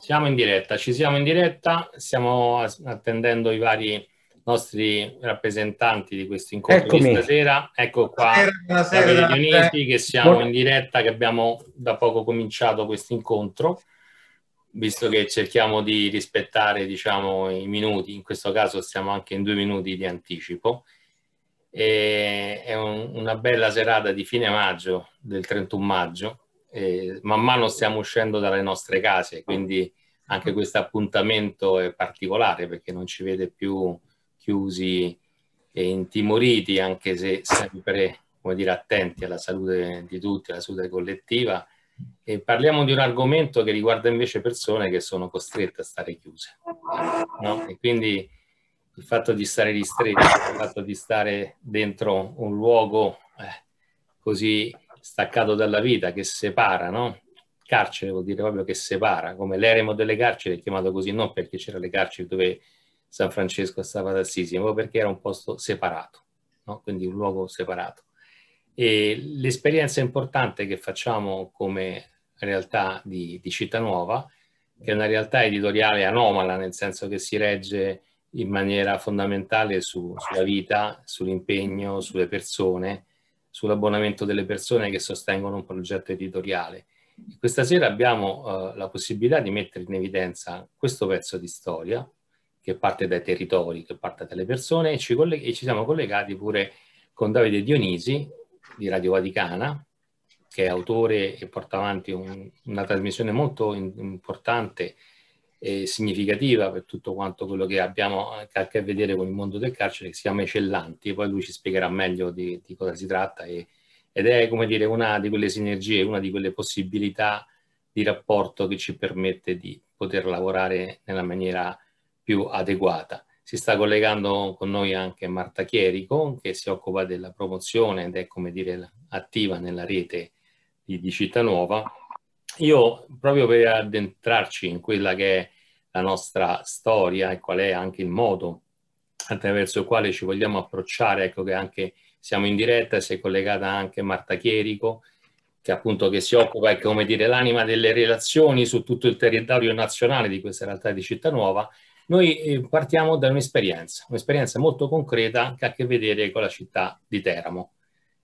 Siamo in diretta, ci siamo in diretta, stiamo attendendo i vari nostri rappresentanti di questo incontro Eccomi. di stasera. Ecco qua Buonasera. Dionisi che siamo Buon- in diretta, che abbiamo da poco cominciato questo incontro, visto che cerchiamo di rispettare diciamo, i minuti, in questo caso stiamo anche in due minuti di anticipo. E è un- una bella serata di fine maggio, del 31 maggio, e man mano stiamo uscendo dalle nostre case, quindi anche questo appuntamento è particolare perché non ci vede più chiusi e intimoriti, anche se sempre come dire, attenti alla salute di tutti, alla salute collettiva. E parliamo di un argomento che riguarda invece persone che sono costrette a stare chiuse. no? E quindi il fatto di stare ristretti, il fatto di stare dentro un luogo eh, così staccato dalla vita che separa, no? Carcere vuol dire proprio che separa, come l'eremo delle carceri è chiamato così non perché c'erano le carceri dove San Francesco stava ad Assisi, ma perché era un posto separato, no? quindi un luogo separato. E l'esperienza importante che facciamo come realtà di, di Città Nuova, che è una realtà editoriale anomala, nel senso che si regge in maniera fondamentale su- sulla vita, sull'impegno, sulle persone, sull'abbonamento delle persone che sostengono un progetto editoriale. Questa sera abbiamo eh, la possibilità di mettere in evidenza questo pezzo di storia che parte dai territori, che parte dalle persone e ci, e ci siamo collegati pure con Davide Dionisi di Radio Vaticana, che è autore e porta avanti un- una trasmissione molto in- importante e significativa per tutto quanto quello che abbiamo a che vedere con il mondo del carcere, che si chiama Ecellanti, poi lui ci spiegherà meglio di, di cosa si tratta e- ed è come dire una di quelle sinergie, una di quelle possibilità di rapporto che ci permette di poter lavorare nella maniera più adeguata. Si sta collegando con noi anche Marta Chierico, che si occupa della promozione ed è, come dire, attiva nella rete di, di Città Nuova. Io, proprio per addentrarci in quella che è la nostra storia e qual è anche il modo attraverso il quale ci vogliamo approcciare, ecco che anche siamo in diretta e si è collegata anche Marta Chierico, che appunto che si occupa, è come dire, l'anima delle relazioni su tutto il territorio nazionale di questa realtà di Città Nuova. Noi eh, partiamo da un'esperienza, un'esperienza molto concreta che ha a che vedere con la città di Teramo.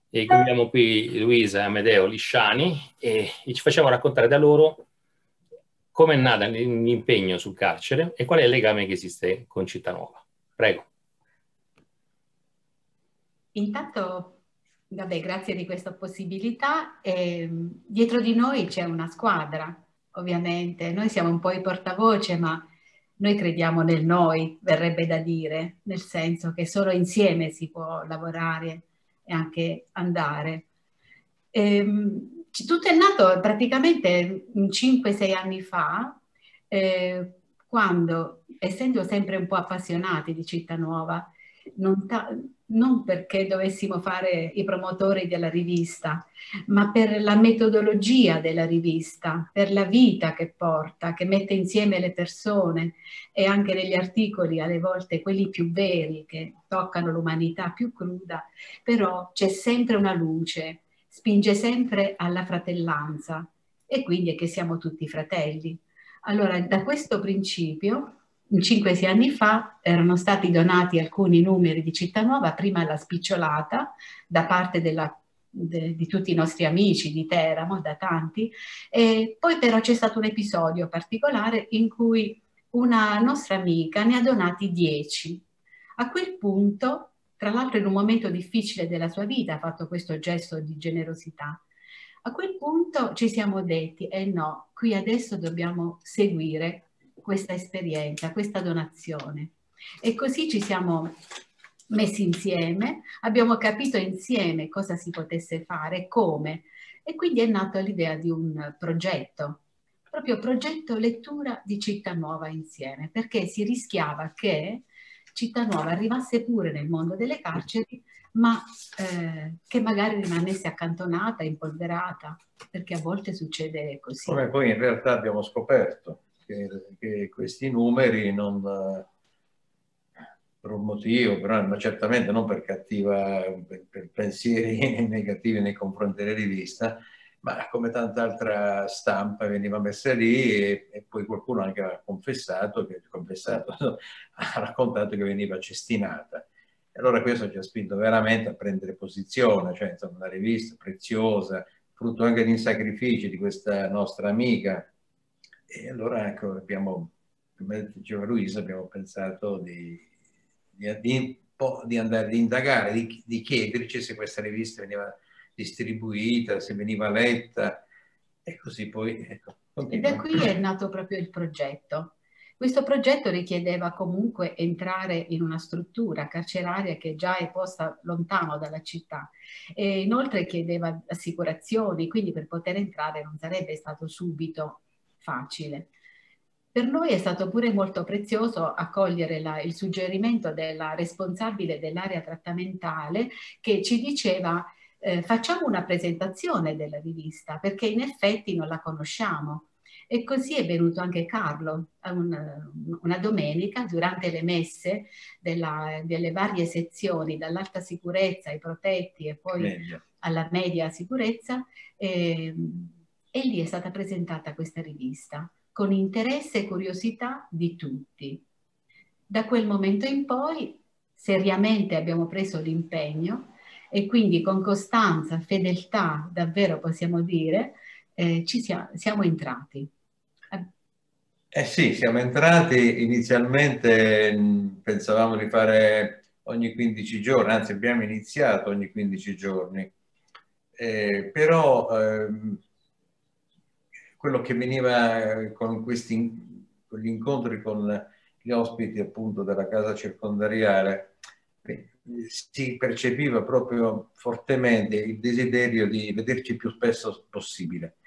E abbiamo qui Luisa e Amedeo Lisciani e, ci facciamo raccontare da loro come è nata l'impegno sul carcere e qual è il legame che esiste con Città Nuova. Prego. Intanto, vabbè, grazie di questa possibilità. Ehm, dietro di noi c'è una squadra, ovviamente. Noi siamo un po' i portavoce, ma noi crediamo nel noi, verrebbe da dire, nel senso che solo insieme si può lavorare e anche andare. Ehm, tutto è nato praticamente 5-6 anni fa, eh, quando, essendo sempre un po' appassionati di Città Nuova, non, ta- non perché dovessimo fare i promotori della rivista, ma per la metodologia della rivista, per la vita che porta, che mette insieme le persone e anche negli articoli, alle volte quelli più veri, che toccano l'umanità più cruda, però c'è sempre una luce, spinge sempre alla fratellanza e quindi è che siamo tutti fratelli. Allora, da questo principio 5-6 anni fa erano stati donati alcuni numeri di Città Nuova, prima alla spicciolata da parte della, de, di tutti i nostri amici di Teramo, da tanti, e poi però c'è stato un episodio particolare in cui una nostra amica ne ha donati 10. A quel punto, tra l'altro in un momento difficile della sua vita, ha fatto questo gesto di generosità. A quel punto ci siamo detti, eh no, qui adesso dobbiamo seguire questa esperienza, questa donazione. E così ci siamo messi insieme, abbiamo capito insieme cosa si potesse fare, come, e quindi è nata l'idea di un progetto, proprio progetto lettura di Città Nuova insieme, perché si rischiava che Città Nuova arrivasse pure nel mondo delle carceri, ma eh, che magari rimanesse accantonata, impolverata, perché a volte succede così. Come poi in realtà abbiamo scoperto che, che questi numeri non per un motivo, però, ma certamente non per cattiva, per, per pensieri negativi nei confronti della rivista, ma come tanta altra stampa veniva messa lì e, e poi qualcuno anche ha confessato, che, confessato ha raccontato che veniva cestinata. E allora questo ci ha spinto veramente a prendere posizione, cioè insomma una rivista preziosa, frutto anche di sacrifici di questa nostra amica. E allora ecco, abbiamo, come diceva Luisa, abbiamo pensato di, di, di, di andare ad indagare, di, di chiederci se questa rivista veniva distribuita, se veniva letta e così poi... Ecco, e da qui è nato proprio il progetto. Questo progetto richiedeva comunque entrare in una struttura carceraria che già è posta lontano dalla città e inoltre chiedeva assicurazioni, quindi per poter entrare non sarebbe stato subito facile. Per noi è stato pure molto prezioso accogliere la, il suggerimento della responsabile dell'area trattamentale che ci diceva eh, facciamo una presentazione della rivista perché in effetti non la conosciamo. E così è venuto anche Carlo un, una domenica durante le messe della, delle varie sezioni, dall'alta sicurezza ai protetti e poi media. alla media sicurezza, e, e lì è stata presentata questa rivista con interesse e curiosità di tutti. Da quel momento in poi seriamente abbiamo preso l'impegno e quindi con costanza, fedeltà, davvero possiamo dire, eh, ci siamo, siamo entrati. Eh sì, siamo entrati inizialmente, pensavamo di fare ogni 15 giorni, anzi abbiamo iniziato ogni 15 giorni, eh, però ehm, quello che veniva con questi con gli incontri con gli ospiti appunto della casa circondariale, si percepiva proprio fortemente il desiderio di vederci più spesso possibile.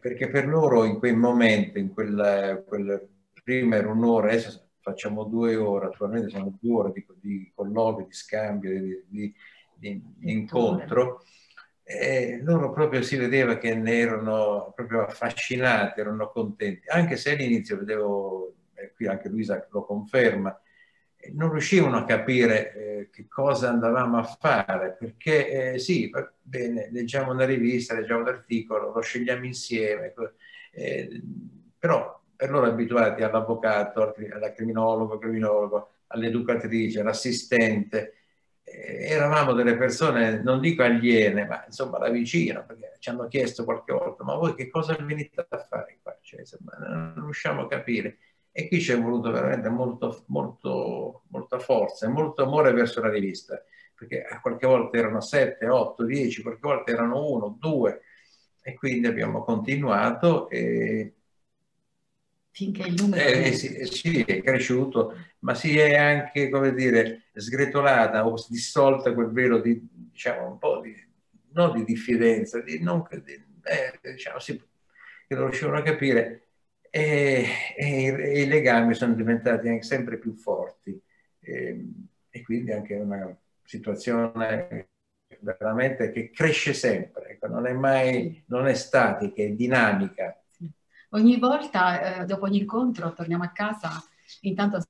Perché per loro in quel momento, in quella, quel, prima era un'ora, adesso facciamo due ore, attualmente sono due ore di, di colloquio, di scambio, di, di, di incontro, e loro proprio si vedeva che ne erano proprio affascinati, erano contenti, anche se all'inizio vedevo, e qui anche Luisa lo conferma, non riuscivano a capire eh, che cosa andavamo a fare, perché eh, sì, va bene, leggiamo una rivista, leggiamo un articolo, lo scegliamo insieme, eh, però per loro abituati all'avvocato, alla criminologo, criminologo, all'educatrice, all'assistente, eravamo delle persone, non dico aliene, ma insomma da vicino, perché ci hanno chiesto qualche volta, ma voi che cosa venite a fare qua? Cioè, insomma, non riusciamo a capire. E qui ci è voluto veramente molto, molto, molta forza e molto amore verso la rivista, perché qualche volta erano 7, 8, 10, qualche volta erano 1, 2, e quindi abbiamo continuato e finché il numero eh. Sì, sì, è cresciuto, ma si è anche, come dire, sgretolata o dissolta quel velo di, diciamo, un po' di, non di diffidenza, di non, di, eh, diciamo, sì, che non riuscivano a capire e, e, i legami sono diventati anche sempre più forti e, e quindi anche una situazione veramente che cresce sempre, ecco, non è mai, non è statica, è dinamica. Ogni volta, eh, dopo ogni incontro, torniamo a casa, intanto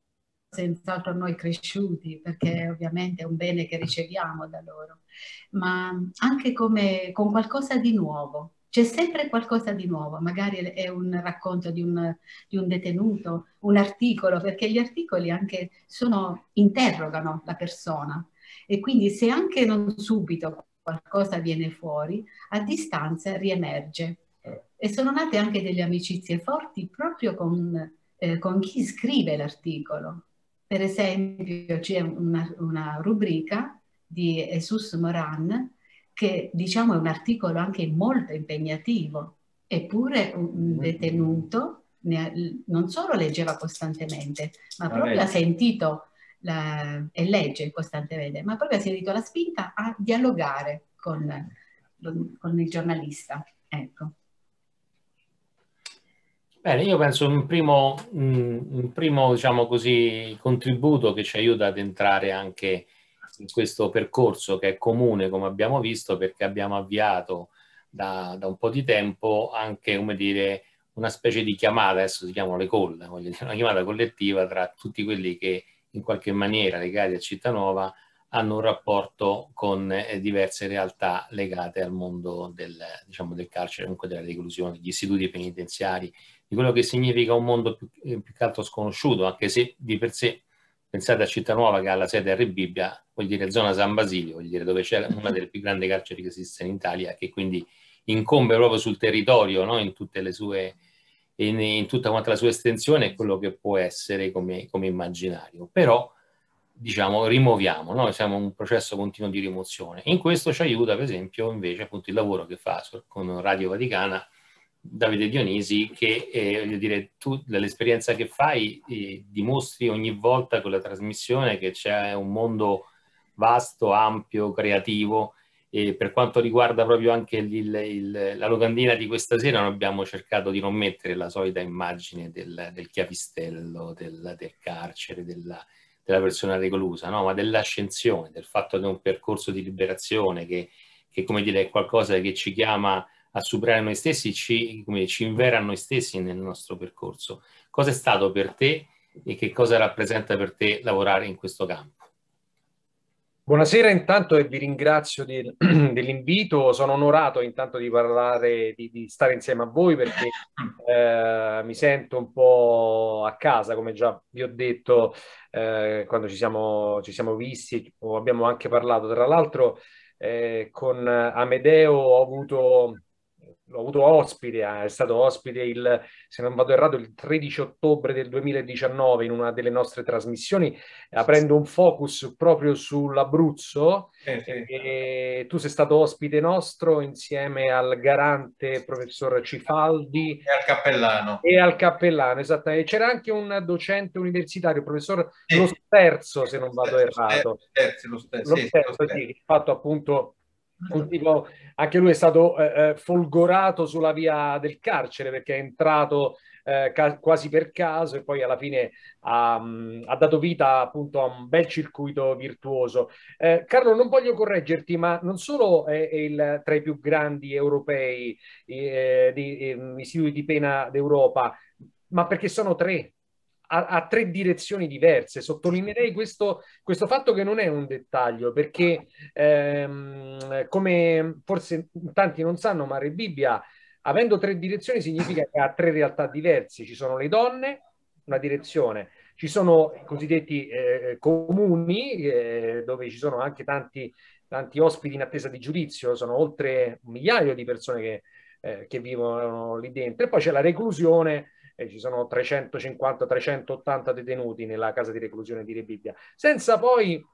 senz'altro noi cresciuti, perché ovviamente è un bene che riceviamo da loro, ma anche come, con qualcosa di nuovo, c'è sempre qualcosa di nuovo, magari è un racconto di un, di un, detenuto, un articolo, perché gli articoli anche sono, interrogano la persona. E quindi se anche non subito qualcosa viene fuori, a distanza riemerge. E sono nate anche delle amicizie forti proprio con, eh, con chi scrive l'articolo. Per esempio c'è una, una rubrica di Jesus Moran che diciamo è un articolo anche molto impegnativo, eppure un detenuto non solo leggeva costantemente, ma proprio ha sentito la, e legge costantemente, ma proprio ha sentito la spinta a dialogare con, con il giornalista. Ecco. Bene, io penso un primo, un primo diciamo così, contributo che ci aiuta ad entrare anche in questo percorso che è comune, come abbiamo visto, perché abbiamo avviato da, da un po' di tempo anche, come dire, una specie di chiamata, adesso si chiamano le call, dire, una chiamata collettiva tra tutti quelli che in qualche maniera legati a Città Nuova hanno un rapporto con eh, diverse realtà legate al mondo del, diciamo, del carcere, comunque della reclusione, degli istituti penitenziari, di quello che significa un mondo più, eh, più che altro sconosciuto, anche se di per sé, pensate a Città Nuova che ha la sede a Rebibbia, vuol dire zona San Basilio, vuol dire dove c'è una delle più grandi carceri che esiste in Italia, che quindi incombe proprio sul territorio, no? in, sue, in, in, tutta quanta la sua estensione e quello che può essere come, come immaginario. Però diciamo, rimuoviamo, no? siamo un processo continuo di rimozione. In questo ci aiuta, per esempio, invece appunto il lavoro che fa con Radio Vaticana Davide Dionisi, che eh, voglio dire, tu dall'esperienza che fai eh, dimostri ogni volta con la trasmissione che c'è un mondo vasto, ampio, creativo. E per quanto riguarda proprio anche il, il, la locandina di questa sera, noi abbiamo cercato di non mettere la solita immagine del, del chiavistello, del, del carcere, della, della persona reclusa, no? ma dell'ascensione, del fatto che è un percorso di liberazione che, che come dire, è qualcosa che ci chiama a superare noi stessi, ci, come, ci invera noi stessi nel nostro percorso. Cosa è stato per te e che cosa rappresenta per te lavorare in questo campo? Buonasera intanto e vi ringrazio di, dell'invito, sono onorato intanto di parlare, di, di stare insieme a voi perché eh, mi sento un po' a casa, come già vi ho detto eh, quando ci siamo, ci siamo visti o abbiamo anche parlato. Tra l'altro eh, con Amedeo ho avuto l'ho avuto ospite, eh, è stato ospite il, se non vado errato, il 13 ottobre del 2019 in una delle nostre trasmissioni, aprendo un focus proprio sull'Abruzzo. Eh, sì. tu sei stato ospite nostro insieme al garante professor Cifaldi. E al cappellano. E al cappellano, esattamente. C'era anche un docente universitario, professor sì. Lo Sterzo, se non vado errato. Sterzo, lo Sterzo, lo Sterzo, lo Sterzo. Sì, fatto appunto tipo, anche lui è stato eh, eh, folgorato sulla via del carcere perché è entrato eh, ca- quasi per caso e poi alla fine ha, um, ha, dato vita appunto a un bel circuito virtuoso. Eh, Carlo, non voglio correggerti, ma non solo è, è il, tra i più grandi europei eh, di eh, istituti di pena d'Europa, ma perché sono tre ha, ha, tre direzioni diverse. Sottolineerei questo, questo, fatto che non è un dettaglio, perché ehm, come forse tanti non sanno, ma Bibbia, avendo tre direzioni, significa che ha tre realtà diverse. Ci sono le donne, una direzione, ci sono i cosiddetti eh, comuni, eh, dove ci sono anche tanti, tanti ospiti in attesa di giudizio, sono oltre un migliaio di persone che, eh, che vivono lì dentro, e poi c'è la reclusione eh, ci sono 350-380 detenuti nella casa di reclusione di Rebibbia, senza poi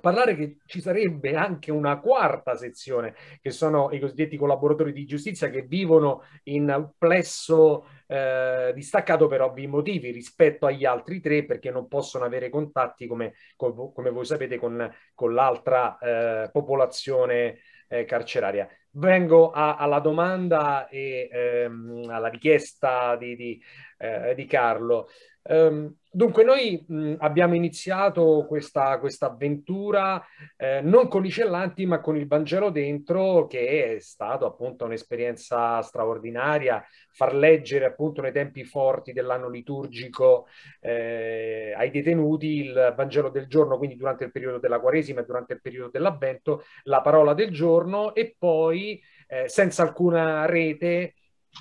parlare che ci sarebbe anche una quarta sezione, che sono i cosiddetti collaboratori di giustizia che vivono in plesso eh, distaccato per ovvi motivi rispetto agli altri tre, perché non possono avere contatti, come, come voi sapete, con, con l'altra eh, popolazione eh, carceraria. Vengo a, alla domanda e ehm, alla richiesta di, di, eh, di Carlo. Um, dunque, noi mh, abbiamo iniziato questa, questa avventura eh, non con i cellanti, ma con il Vangelo dentro, che è stato appunto un'esperienza straordinaria, far leggere appunto nei tempi forti dell'anno liturgico eh, ai detenuti il Vangelo del giorno, quindi durante il periodo della Quaresima e durante il periodo dell'Avvento, la parola del giorno e poi eh, senza alcuna rete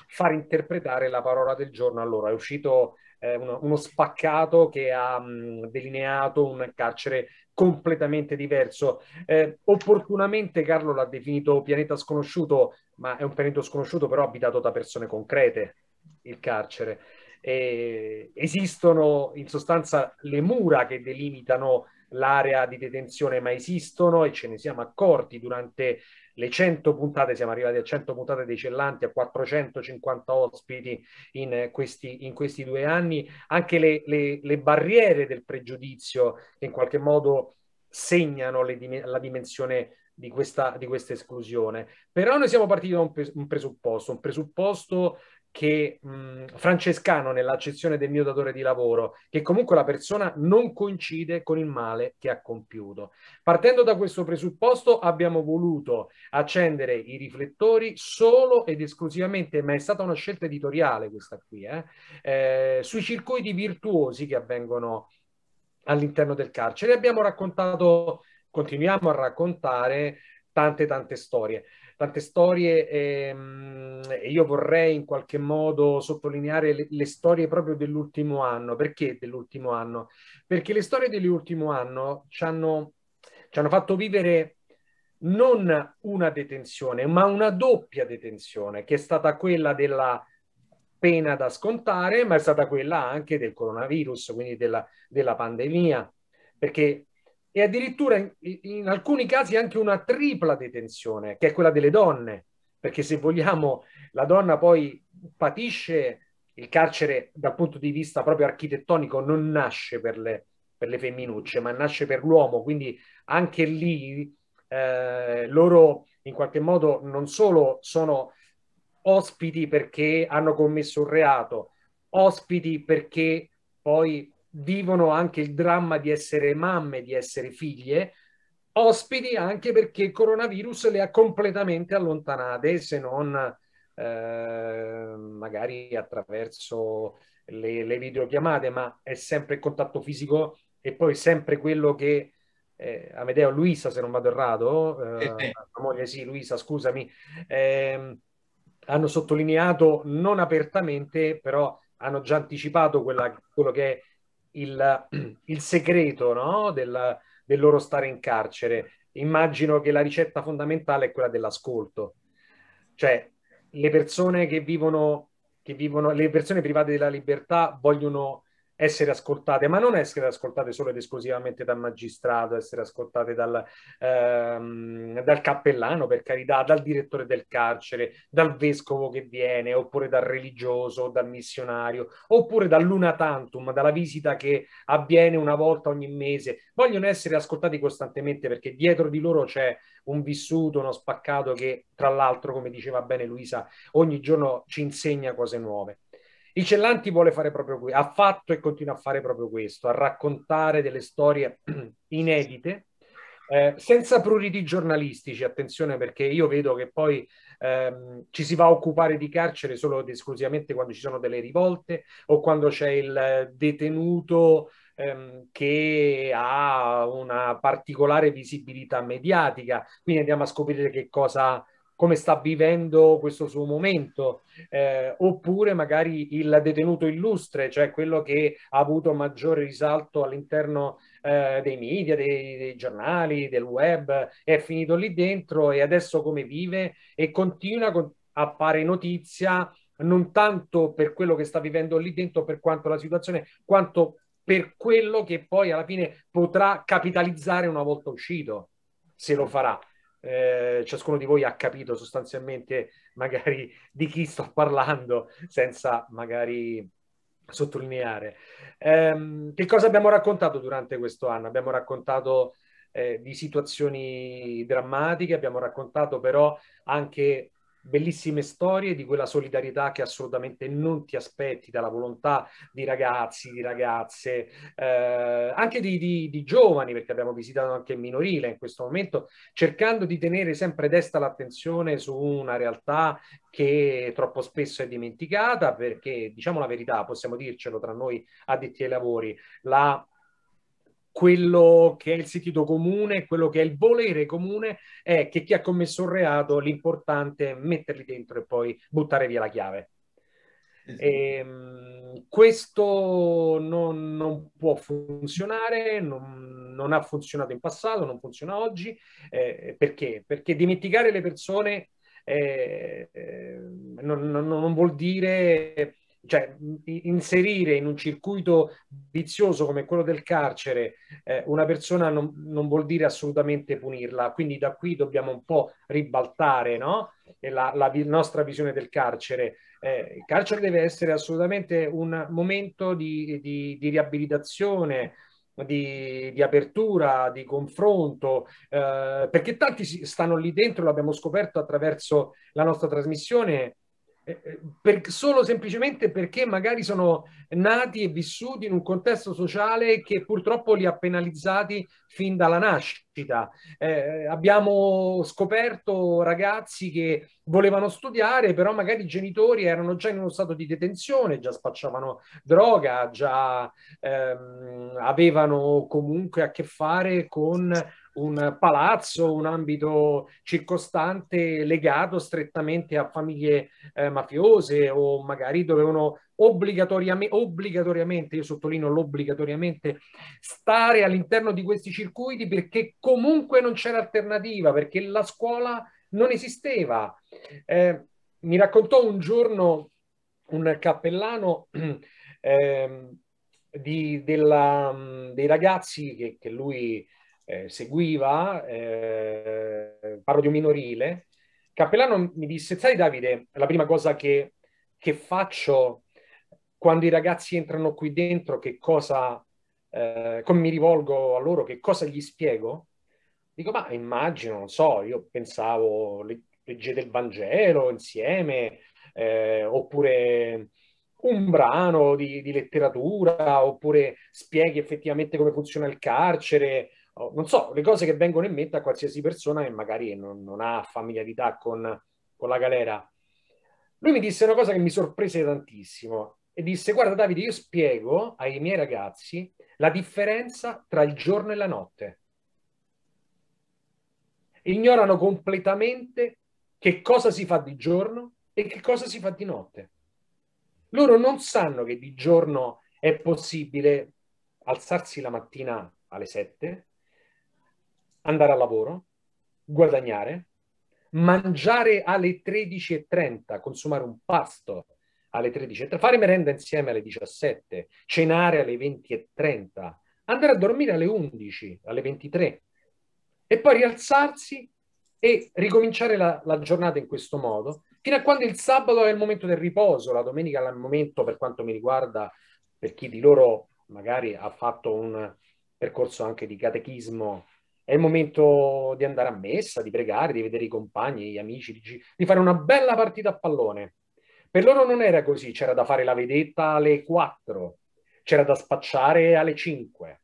far interpretare la parola del giorno. Allora è uscito eh, uno, uno, spaccato che ha mh, delineato un carcere completamente diverso. Eh, opportunamente Carlo l'ha definito pianeta sconosciuto, ma è un pianeta sconosciuto però abitato da persone concrete, il carcere. E esistono in sostanza le mura che delimitano l'area di detenzione, ma esistono e ce ne siamo accorti durante le 100 puntate, siamo arrivati a 100 puntate dei cellanti, a 450 ospiti in questi, in questi due anni, anche le, le, le, barriere del pregiudizio che in qualche modo segnano le, la dimensione di questa, di questa esclusione. Però noi siamo partiti da un presupposto, un presupposto che mh, francescano nell'accezione del mio datore di lavoro, che comunque la persona non coincide con il male che ha compiuto. Partendo da questo presupposto abbiamo voluto accendere i riflettori solo ed esclusivamente, ma è stata una scelta editoriale questa qui, eh, eh, sui circuiti virtuosi che avvengono all'interno del carcere. Abbiamo raccontato continuiamo a raccontare tante tante storie tante storie ehm, e io vorrei in qualche modo sottolineare le, le storie proprio dell'ultimo anno. Perché dell'ultimo anno? Perché le storie dell'ultimo anno ci hanno, ci hanno fatto vivere non una detenzione, ma una doppia detenzione, che è stata quella della pena da scontare, ma è stata quella anche del coronavirus, quindi della, della pandemia, perché e addirittura in, in, alcuni casi anche una tripla detenzione, che è quella delle donne, perché se vogliamo la donna poi patisce il carcere dal punto di vista proprio architettonico, non nasce per le, per le femminucce, ma nasce per l'uomo, quindi anche lì eh, loro in qualche modo non solo sono ospiti perché hanno commesso un reato, ospiti perché poi vivono anche il dramma di essere mamme, di essere figlie, ospiti anche perché il coronavirus le ha completamente allontanate, se non eh, magari attraverso le, le, videochiamate, ma è sempre il contatto fisico e poi sempre quello che eh, Amedeo, Luisa, se non vado errato, eh, la moglie sì, Luisa, scusami, eh, hanno sottolineato non apertamente, però hanno già anticipato quella, quello che è il, il segreto no? del, del loro stare in carcere. Immagino che la ricetta fondamentale è quella dell'ascolto. Cioè, le persone che vivono, che vivono, le persone private della libertà vogliono essere ascoltate, ma non essere ascoltate solo ed esclusivamente dal magistrato, essere ascoltate dal, ehm, dal, cappellano, per carità, dal direttore del carcere, dal vescovo che viene, oppure dal religioso, dal missionario, oppure dall'una tantum, dalla visita che avviene una volta ogni mese. Vogliono essere ascoltati costantemente perché dietro di loro c'è un vissuto, uno spaccato che, tra l'altro, come diceva bene Luisa, ogni giorno ci insegna cose nuove. Cellanti vuole fare proprio questo, ha fatto e continua a fare proprio questo, a raccontare delle storie inedite, eh, senza pruriti giornalistici, attenzione perché io vedo che poi ehm, ci si va a occupare di carcere solo ed esclusivamente quando ci sono delle rivolte o quando c'è il detenuto ehm, che ha una particolare visibilità mediatica, quindi andiamo a scoprire che cosa come sta vivendo questo suo momento, eh, oppure magari il detenuto illustre, cioè quello che ha avuto maggiore risalto all'interno eh, dei media, dei, dei, giornali, del web, è finito lì dentro e adesso come vive e continua a fare notizia non tanto per quello che sta vivendo lì dentro, per quanto la situazione, quanto per quello che poi alla fine potrà capitalizzare una volta uscito, se lo farà eh, ciascuno di voi ha capito sostanzialmente magari di chi sto parlando senza magari sottolineare. Eh, che cosa abbiamo raccontato durante questo anno? Abbiamo raccontato eh, di situazioni drammatiche, abbiamo raccontato però anche bellissime storie di quella solidarietà che assolutamente non ti aspetti dalla volontà di ragazzi, di ragazze, eh, anche di, di, di, giovani, perché abbiamo visitato anche il minorile in questo momento, cercando di tenere sempre desta l'attenzione su una realtà che troppo spesso è dimenticata, perché diciamo la verità, possiamo dircelo tra noi addetti ai lavori, la quello che è il sentito comune, quello che è il volere comune è che chi ha commesso un reato l'importante è metterli dentro e poi buttare via la chiave. E, ehm, questo non, non, può funzionare, non, non, ha funzionato in passato, non funziona oggi. Eh, perché? Perché dimenticare le persone eh, eh, non, non, vuol dire cioè inserire in un circuito vizioso come quello del carcere eh, una persona non, non, vuol dire assolutamente punirla, quindi da qui dobbiamo un po' ribaltare no? la, la, la nostra visione del carcere. Eh, il carcere deve essere assolutamente un momento di, di, di riabilitazione, di, di, apertura, di confronto, eh, perché tanti stanno lì dentro, l'abbiamo scoperto attraverso la nostra trasmissione, per, solo semplicemente perché magari sono nati e vissuti in un contesto sociale che purtroppo li ha penalizzati fin dalla nascita. Eh, abbiamo scoperto ragazzi che volevano studiare, però magari i genitori erano già in uno stato di detenzione, già spacciavano droga, già ehm, avevano comunque a che fare con un palazzo, un ambito circostante legato strettamente a famiglie eh, mafiose o magari dovevano obbligatoriamente, obbligatoriamente, io sottolineo l'obbligatoriamente, stare all'interno di questi circuiti perché comunque non c'era alternativa, perché la scuola non esisteva. Eh, mi raccontò un giorno un cappellano eh, di, della, dei ragazzi che, che lui eh, seguiva, eh, parlo di un minorile, Cappellano mi disse, sai Davide, la prima cosa che, che faccio quando i ragazzi entrano qui dentro, che cosa, eh, come mi rivolgo a loro, che cosa gli spiego? Dico, ma immagino, non so, io pensavo, leggete il Vangelo insieme, eh, oppure un brano di, di, letteratura, oppure spieghi effettivamente come funziona il carcere, non so, le cose che vengono in mente a qualsiasi persona che magari non, non ha familiarità con, con la galera. Lui mi disse una cosa che mi sorprese tantissimo e disse, guarda Davide, io spiego ai miei ragazzi la differenza tra il giorno e la notte. Ignorano completamente che cosa si fa di giorno e che cosa si fa di notte. Loro non sanno che di giorno è possibile alzarsi la mattina alle 7, andare al lavoro, guadagnare, mangiare alle 13.30, consumare un pasto alle 13.30, fare merenda insieme alle 17, cenare alle 20.30, andare a dormire alle 11, alle 23 e poi rialzarsi e ricominciare la, la, giornata in questo modo, fino a quando il sabato è il momento del riposo, la domenica è il momento, per quanto mi riguarda, per chi di loro magari ha fatto un percorso anche di catechismo è il momento di andare a messa, di pregare, di vedere i compagni, gli amici, di, di fare una bella partita a pallone. Per loro non era così, c'era da fare la vedetta alle 4, c'era da spacciare alle 5,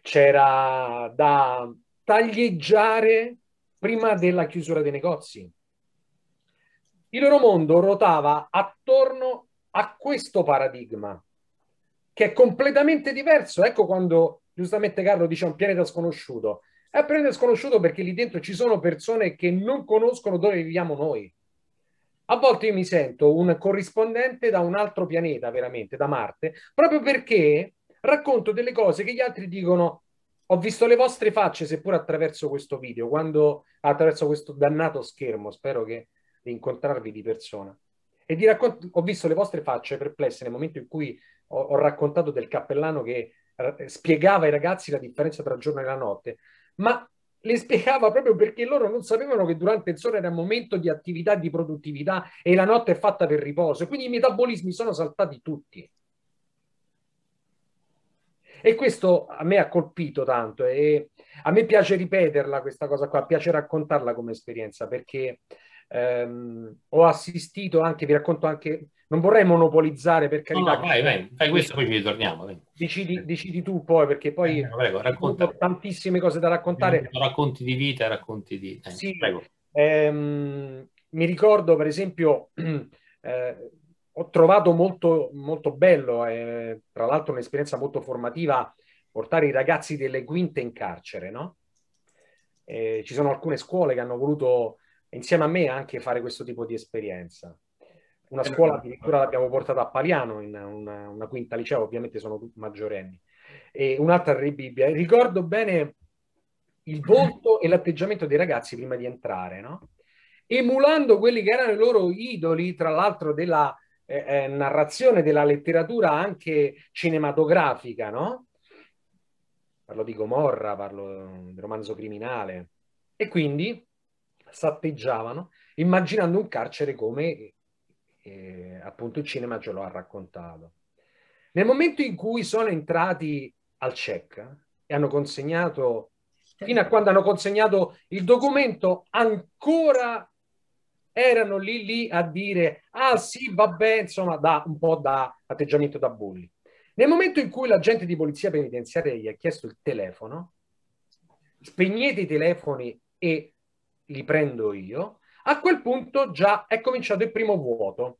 c'era da taglieggiare prima della chiusura dei negozi. Il loro mondo ruotava attorno a questo paradigma, che è completamente diverso. Ecco quando giustamente Carlo dice un pianeta sconosciuto. È apprendere sconosciuto perché lì dentro ci sono persone che non conoscono dove viviamo noi. A volte io mi sento un corrispondente da un altro pianeta, veramente, da Marte, proprio perché racconto delle cose che gli altri dicono ho visto le vostre facce, seppur attraverso questo video, quando attraverso questo dannato schermo, spero che di incontrarvi di persona. E di raccont- ho visto le vostre facce perplesse nel momento in cui ho, ho raccontato del cappellano che eh, spiegava ai ragazzi la differenza tra giorno e la notte ma le spiegava proprio perché loro non sapevano che durante il sole era un momento di attività, di produttività e la notte è fatta per riposo. Quindi i metabolismi sono saltati tutti. E questo a me ha colpito tanto e a me piace ripeterla questa cosa qua, piace raccontarla come esperienza perché ehm, ho assistito anche, vi racconto anche non vorrei monopolizzare per carità. No, no, vai, vai, fai questo poi ci ritorniamo. Decidi, decidi, tu poi, perché poi eh, prego, ho tantissime cose da raccontare. Racconti di vita, racconti di... Eh, sì, ehm, mi ricordo per esempio, eh, ho trovato molto, molto bello, eh, tra l'altro un'esperienza molto formativa, portare i ragazzi delle quinte in carcere, no? Eh, ci sono alcune scuole che hanno voluto insieme a me anche fare questo tipo di esperienza una scuola addirittura l'abbiamo portata a Paliano in una, una quinta liceo, ovviamente sono tutti maggiorenni. E un'altra Re Bibbia. Ricordo bene il volto e l'atteggiamento dei ragazzi prima di entrare, no? Emulando quelli che erano i loro idoli, tra l'altro della eh, eh, narrazione della letteratura anche cinematografica, no? Parlo di Gomorra, parlo del romanzo criminale. E quindi s'atteggiavano immaginando un carcere come eh, appunto il cinema ce lo ha raccontato. Nel momento in cui sono entrati al check e hanno consegnato, fino a quando hanno consegnato il documento, ancora erano lì lì a dire ah sì vabbè insomma da un po' da atteggiamento da bulli nel momento in cui l'agente di polizia penitenziaria gli ha chiesto il telefono spegnete i telefoni e li prendo io A quel punto già è cominciato il primo vuoto.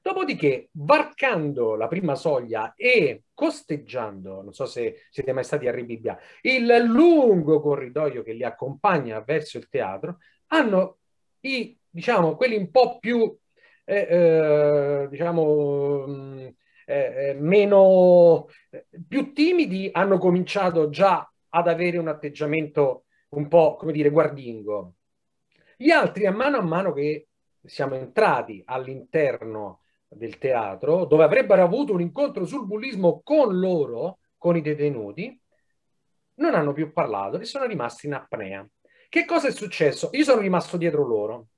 Dopodiché, varcando la prima soglia e costeggiando, non so se siete mai stati a Ribibbia, il lungo corridoio che li accompagna verso il teatro, hanno i, diciamo, quelli un po' più, eh, eh, diciamo, mh, eh, eh, meno, eh, più timidi, hanno cominciato già ad avere un atteggiamento un po', come dire, guardingo. Gli altri, a mano a mano che siamo entrati all'interno del teatro, dove avrebbero avuto un incontro sul bullismo con loro, con i detenuti, non hanno più parlato e sono rimasti in apnea. Che cosa è successo? Io sono rimasto dietro loro,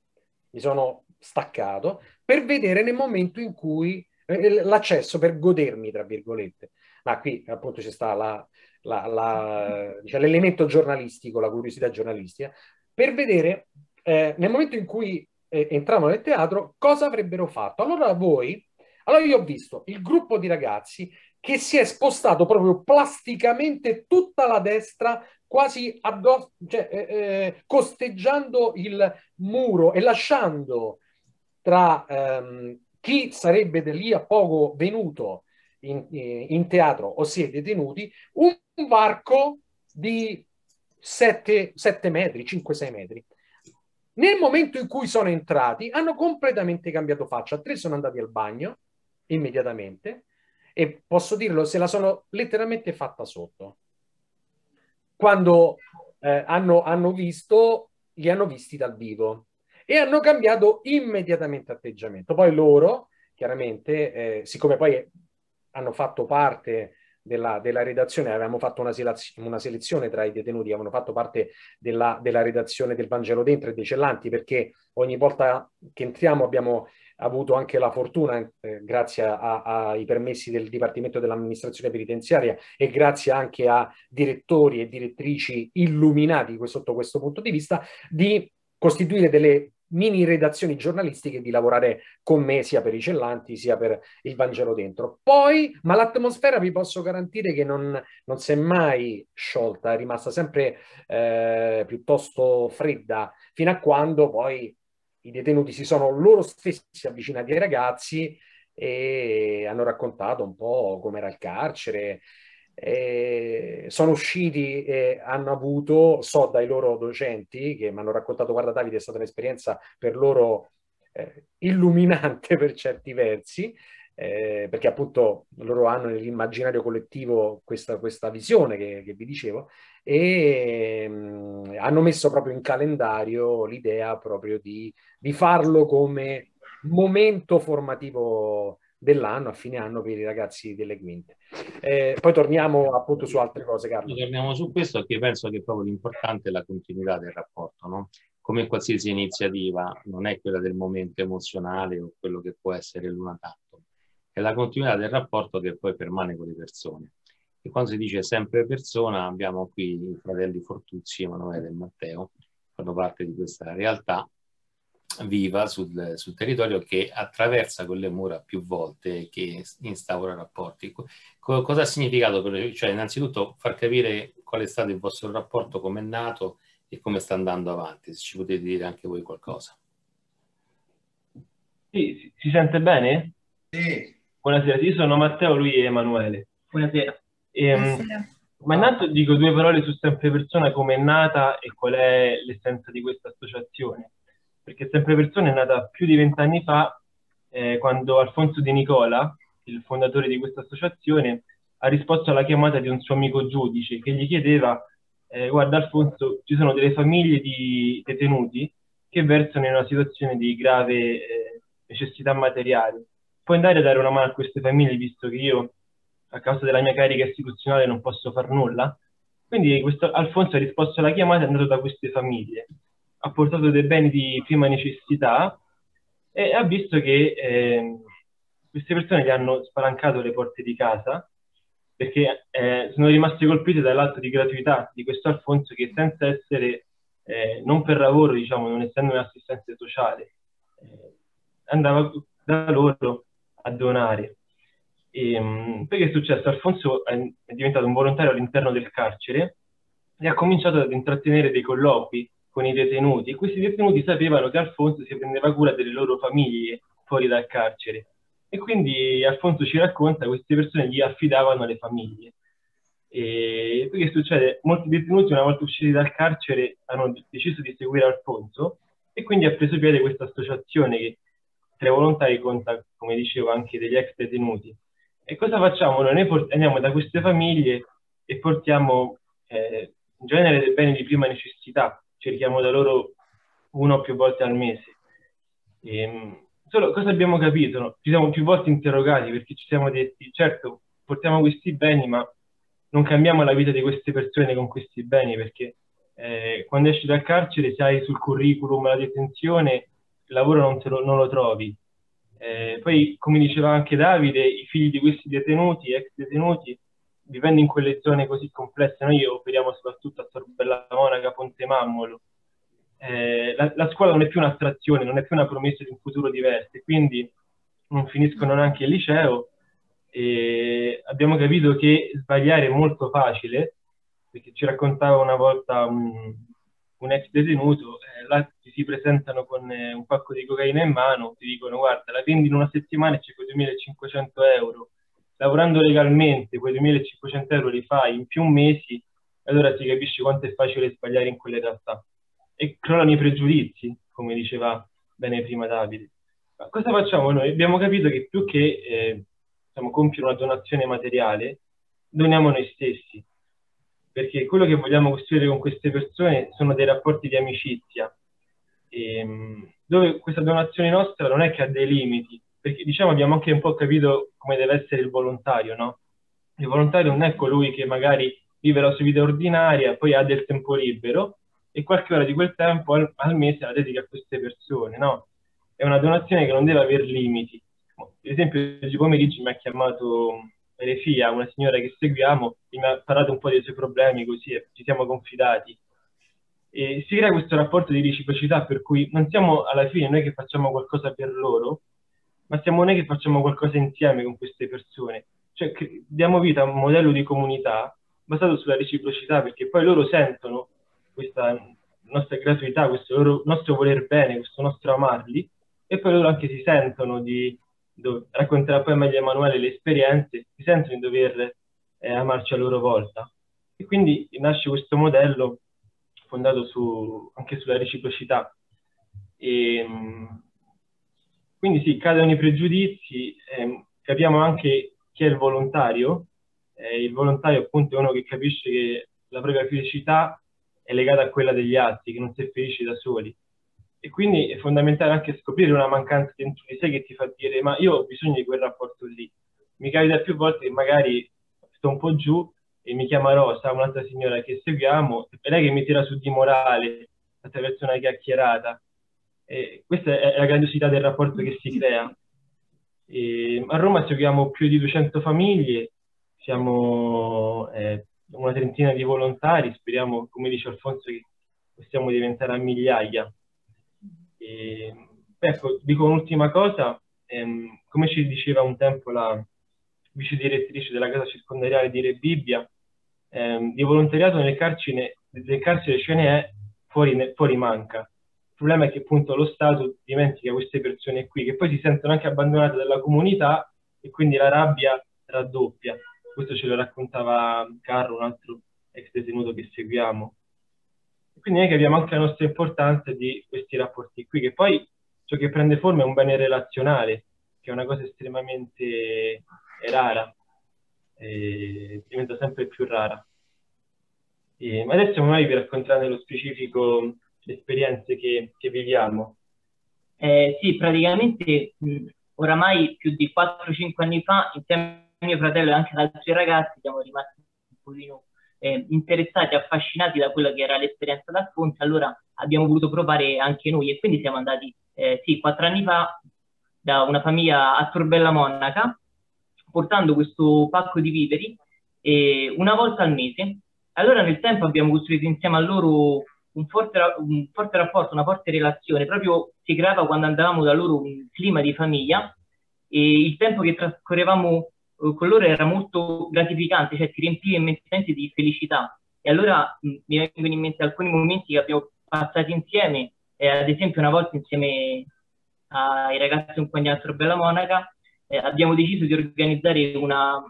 mi sono staccato per vedere nel momento in cui eh, l'accesso per godermi, tra virgolette. Ma qui appunto c'è sta la, la, la, diciamo, l'elemento giornalistico, la curiosità giornalistica, per vedere eh, nel momento in cui eh, entravano nel teatro, cosa avrebbero fatto. Allora voi, allora io ho visto il gruppo di ragazzi che si è spostato proprio plasticamente tutta la destra, quasi addosso, cioè, eh, eh, costeggiando il muro e lasciando tra ehm, chi sarebbe da lì a poco venuto in, eh, in teatro, ossia i detenuti, un, varco di 7 metri, 5-6 metri. Nel momento in cui sono entrati, hanno completamente cambiato faccia. Tre sono andati al bagno immediatamente e posso dirlo, se la sono letteralmente fatta sotto. Quando eh, hanno, hanno visto, li hanno visti dal vivo e hanno cambiato immediatamente atteggiamento. Poi loro, chiaramente, eh, siccome poi hanno fatto parte della, della, redazione, avevamo fatto una, selezio, una, selezione tra i detenuti, avevano fatto parte della, della, redazione del Vangelo dentro e dei Cellanti, perché ogni volta che entriamo abbiamo avuto anche la fortuna, eh, grazie ai permessi del Dipartimento dell'Amministrazione Penitenziaria e grazie anche a direttori e direttrici illuminati sotto questo punto di vista, di costituire delle mini redazioni giornalistiche di lavorare con me sia per i cellanti sia per il Vangelo dentro. Poi, ma l'atmosfera vi posso garantire che non, non si è mai sciolta, è rimasta sempre eh, piuttosto fredda, fino a quando poi i detenuti si sono loro stessi avvicinati ai ragazzi e hanno raccontato un po' com'era il carcere, eh, sono usciti e hanno avuto, so dai loro docenti che mi hanno raccontato, guarda Davide, è stata un'esperienza per loro eh, illuminante per certi versi, eh, perché appunto loro hanno nell'immaginario collettivo questa, questa visione che, che, vi dicevo, e mh, mm, hanno messo proprio in calendario l'idea proprio di, di farlo come momento formativo dell'anno, a fine anno per i ragazzi delle quinte. Eh, poi torniamo appunto su altre cose, Carlo. Torniamo su questo perché penso che proprio l'importante è la continuità del rapporto, no? Come qualsiasi iniziativa, non è quella del momento emozionale o quello che può essere l'una tanto, è la continuità del rapporto che poi permane con le persone. E quando si dice sempre persona, abbiamo qui i fratelli Fortuzzi, Emanuele e Matteo, fanno parte di questa realtà viva sul, sul, territorio che attraversa quelle mura più volte e che instaura rapporti. Co- cosa ha significato per cioè innanzitutto far capire qual è stato il vostro rapporto, come è nato e come sta andando avanti, se ci potete dire anche voi qualcosa. Sì, si sente bene? Sì. Buonasera, io sono Matteo, lui è Emanuele. Buonasera. Ehm, Buonasera. Ma intanto dico due parole su Sempre Persona, come è nata e qual è l'essenza di questa associazione perché Sempre Persone è nata più di vent'anni fa, eh, quando Alfonso Di Nicola, il fondatore di questa associazione, ha risposto alla chiamata di un suo amico giudice che gli chiedeva, eh, guarda Alfonso, ci sono delle famiglie di detenuti che versano in una situazione di grave eh, necessità materiale. Puoi andare a dare una mano a queste famiglie, visto che io, a causa della mia carica istituzionale, non posso far nulla? Quindi questo, Alfonso ha risposto alla chiamata e è andato da queste famiglie ha portato dei beni di prima necessità e ha visto che eh, queste persone gli hanno spalancato le porte di casa perché eh, sono rimaste colpite dall'atto di gratuità di questo Alfonso che senza essere, eh, non per lavoro, diciamo, non essendo un assistente sociale, eh, andava da loro a donare. E, poi che è successo? Alfonso è, è diventato un volontario all'interno del carcere e ha cominciato ad intrattenere dei colloqui con i detenuti e questi detenuti sapevano che Alfonso si prendeva cura delle loro famiglie fuori dal carcere e quindi Alfonso ci racconta che queste persone gli affidavano le famiglie. E che succede? Molti detenuti una volta usciti dal carcere hanno deciso di seguire Alfonso e quindi ha preso piede questa associazione che tra i volontari conta, come dicevo, anche degli ex detenuti. E cosa facciamo? Noi andiamo da queste famiglie e portiamo eh, in genere dei beni di prima necessità, cerchiamo da loro uno o più volte al mese. E, ehm, solo cosa abbiamo capito? No? Ci siamo più volte interrogati perché ci siamo detti, certo, portiamo questi beni, ma non cambiamo la vita di queste persone con questi beni perché eh, quando esci dal carcere se hai sul curriculum la detenzione, il lavoro non, lo, non lo trovi. Eh, poi, come diceva anche Davide, i figli di questi detenuti, ex detenuti, vivendo in quelle zone così complesse, noi operiamo soprattutto a Sorbella Monaca, Ponte Mammolo, eh, la, la, scuola non è più un'attrazione, non è più una promessa di un futuro diverso, quindi non finiscono neanche il liceo e abbiamo capito che sbagliare è molto facile, perché ci raccontava una volta un, un ex detenuto, eh, là ti si presentano con eh, un pacco di cocaina in mano, ti dicono guarda la vendi in una settimana e c'è quei 2500 euro, lavorando legalmente quei 2500 euro li fai in più mesi, allora si capisce quanto è facile sbagliare in quelle realtà. E crollano i pregiudizi, come diceva bene prima Davide. Ma cosa facciamo noi? Abbiamo capito che più che eh, diciamo, compiere una donazione materiale, doniamo noi stessi, perché quello che vogliamo costruire con queste persone sono dei rapporti di amicizia, ehm, dove questa donazione nostra non è che ha dei limiti, perché diciamo abbiamo anche un po' capito come deve essere il volontario, no? Il volontario non è colui che magari vive la sua vita ordinaria, poi ha del tempo libero e qualche ora di quel tempo al, al mese la dedica a queste persone, no? È una donazione che non deve avere limiti. Per esempio, oggi pomeriggio mi ha chiamato Refia, una signora che seguiamo, e mi ha parlato un po' dei suoi problemi, così ci siamo confidati. E si crea questo rapporto di reciprocità per cui non siamo alla fine noi che facciamo qualcosa per loro, ma siamo noi che facciamo qualcosa insieme con queste persone. Cioè diamo vita a un modello di comunità basato sulla reciprocità, perché poi loro sentono questa nostra gratuità, questo loro, nostro voler bene, questo nostro amarli, e poi loro anche si sentono di, dove, racconterà poi meglio Emanuele le esperienze, si sentono di dover eh, amarci a loro volta. E quindi nasce questo modello fondato su, anche sulla reciprocità. E, quindi sì, cadono i pregiudizi, eh, capiamo anche chi è il volontario. Eh, il volontario appunto è uno che capisce che la propria felicità è legata a quella degli altri, che non si è felici da soli e quindi è fondamentale anche scoprire una mancanza dentro di sé che ti fa dire ma io ho bisogno di quel rapporto lì. Mi capita più volte che magari sto un po' giù e mi chiama Rosa, un'altra signora che seguiamo, è lei che mi tira su di morale attraverso una chiacchierata. Questa è la grandiosità del rapporto che si crea. E a Roma seguiamo più di 200 famiglie, siamo eh, una trentina di volontari, speriamo, come dice Alfonso, che possiamo diventare a migliaia. E, ecco, dico un'ultima cosa, ehm, come ci diceva un tempo la vice direttrice della casa circondariale di Re Bibbia, ehm, di volontariato nel carcere, nel carcere ce n'è, fuori, fuori manca. Il problema è che appunto lo Stato dimentica queste persone qui, che poi si sentono anche abbandonate dalla comunità e quindi la rabbia raddoppia. Questo ce lo raccontava Carlo, un altro ex detenuto che seguiamo. Quindi noi capiamo anche la nostra importanza di questi rapporti qui, che poi ciò che prende forma è un bene relazionale, che è una cosa estremamente rara, e diventa sempre più rara. E, adesso magari vi racconterò nello specifico le esperienze che, che viviamo. Eh, sì, praticamente mh, oramai più di 4-5 anni fa, insieme a mio fratello e anche ad altri ragazzi, siamo rimasti un pochino eh, interessati, affascinati da quella che era l'esperienza d'Alfonso, allora abbiamo voluto provare anche noi e quindi siamo andati, eh, sì, quattro anni fa da una famiglia a Torbella Monaca, portando questo pacco di viveri eh, una volta al mese. Allora nel tempo abbiamo costruito insieme a loro un forte, un forte rapporto, una forte relazione, proprio si creava quando andavamo da loro un clima di famiglia e il tempo che trascorrevamo eh, con loro era molto gratificante, cioè ti riempiva immensamente di felicità. E allora mh, mi vengono in mente alcuni momenti che abbiamo passati insieme, eh, ad esempio una volta insieme ai ragazzi un di altro Bella Monaca, eh, abbiamo deciso di organizzare una,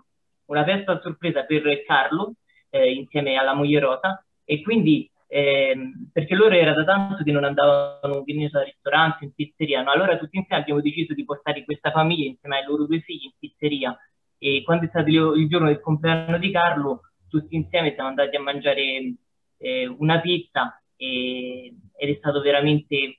una festa a sorpresa per Carlo, eh, insieme alla moglie Rosa, e quindi eh, perché loro era da tanto che non andavano in ristoranti, in pizzeria, no? allora tutti insieme abbiamo deciso di portare questa famiglia insieme ai loro due figli in pizzeria e quando è stato il, giorno del compleanno di Carlo tutti insieme siamo andati a mangiare eh, una pizza e, ed è stato veramente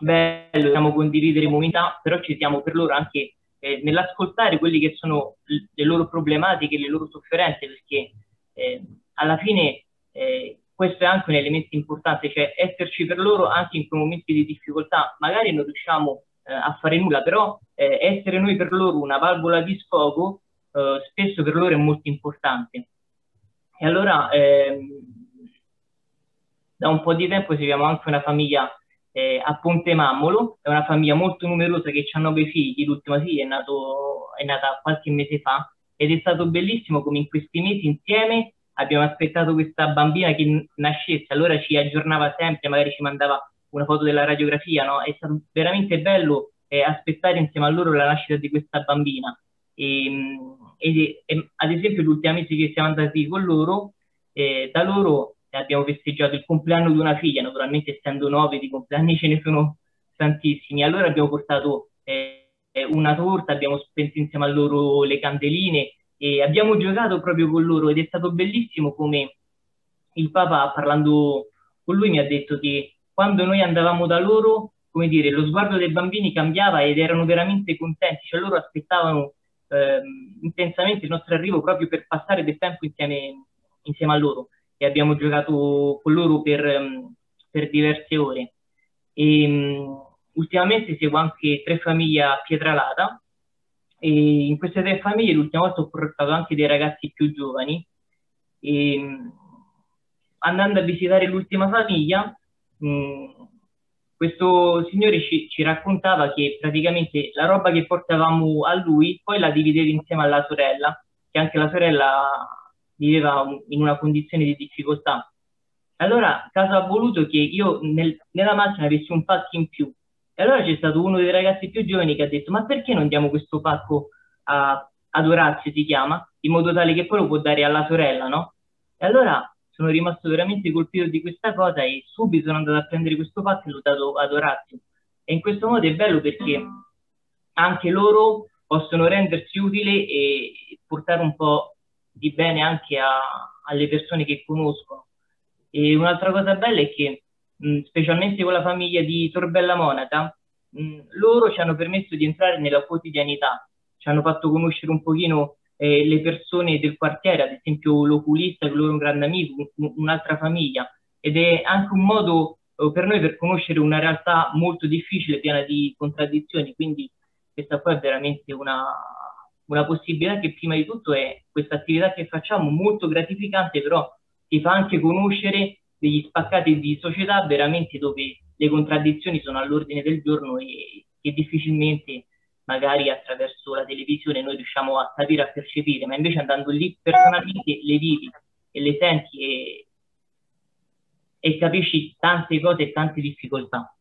bello, possiamo condividere momenti, però ci siamo per loro anche eh, nell'ascoltare quelle che sono le loro problematiche, le loro sofferenze, perché eh, alla fine eh, questo è anche un elemento importante, cioè esserci per loro anche in quei momenti di difficoltà. Magari non riusciamo eh, a fare nulla, però eh, essere noi per loro una valvola di sfogo eh, spesso per loro è molto importante. E allora ehm, da un po' di tempo seguiamo anche una famiglia eh, a Ponte Mammolo, è una famiglia molto numerosa che ha nove figli, l'ultima figlia è, nato, è nata qualche mese fa ed è stato bellissimo come in questi mesi insieme abbiamo aspettato questa bambina che nascesse, allora ci aggiornava sempre, magari ci mandava una foto della radiografia, no? È stato veramente bello eh, aspettare insieme a loro la nascita di questa bambina. E, e, e ad esempio l'ultima mese che siamo andati con loro, eh, da loro abbiamo festeggiato il compleanno di una figlia, naturalmente essendo nove di compleanni ce ne sono tantissimi, allora abbiamo portato eh, una torta, abbiamo spento insieme a loro le candeline e abbiamo giocato proprio con loro ed è stato bellissimo come il papà parlando con lui mi ha detto che quando noi andavamo da loro, come dire, lo sguardo dei bambini cambiava ed erano veramente contenti, cioè loro aspettavano eh, intensamente il nostro arrivo proprio per passare del tempo insieme, insieme a loro. E abbiamo giocato con loro per, um, per diverse ore. E, um, ultimamente seguo anche tre famiglie a Pietralata e in queste tre famiglie l'ultima volta ho portato anche dei ragazzi più giovani. E andando a visitare l'ultima famiglia mh, questo signore ci, ci, raccontava che praticamente la roba che portavamo a lui poi la divideva insieme alla sorella che anche la sorella viveva in una condizione di difficoltà. Allora caso ha voluto che io nel, nella macchina avessi un pacco in più e allora c'è stato uno dei ragazzi più giovani che ha detto ma perché non diamo questo pacco a, ad Orazio, si chiama, in modo tale che poi lo può dare alla sorella, no? E allora sono rimasto veramente colpito di questa cosa e subito sono andato a prendere questo pacco e l'ho dato ad Orazio. E in questo modo è bello perché anche loro possono rendersi utili e portare un po' di bene anche a, alle persone che conoscono. E un'altra cosa bella è che mh, specialmente con la famiglia di Torbella Monaca, mh, loro ci hanno permesso di entrare nella quotidianità, ci hanno fatto conoscere un pochino eh, le persone del quartiere, ad esempio l'oculista, che loro è un grande amico, un, un'altra famiglia, ed è anche un modo eh, per noi per conoscere una realtà molto difficile, piena di contraddizioni, quindi questa qua è veramente una, una possibilità che prima di tutto è questa attività che facciamo molto gratificante, però ti fa anche conoscere degli spaccati di società veramente dove le contraddizioni sono all'ordine del giorno e che difficilmente magari attraverso la televisione noi riusciamo a capire, a percepire, ma invece andando lì personalmente le vivi e le senti e, e capisci tante cose e tante difficoltà.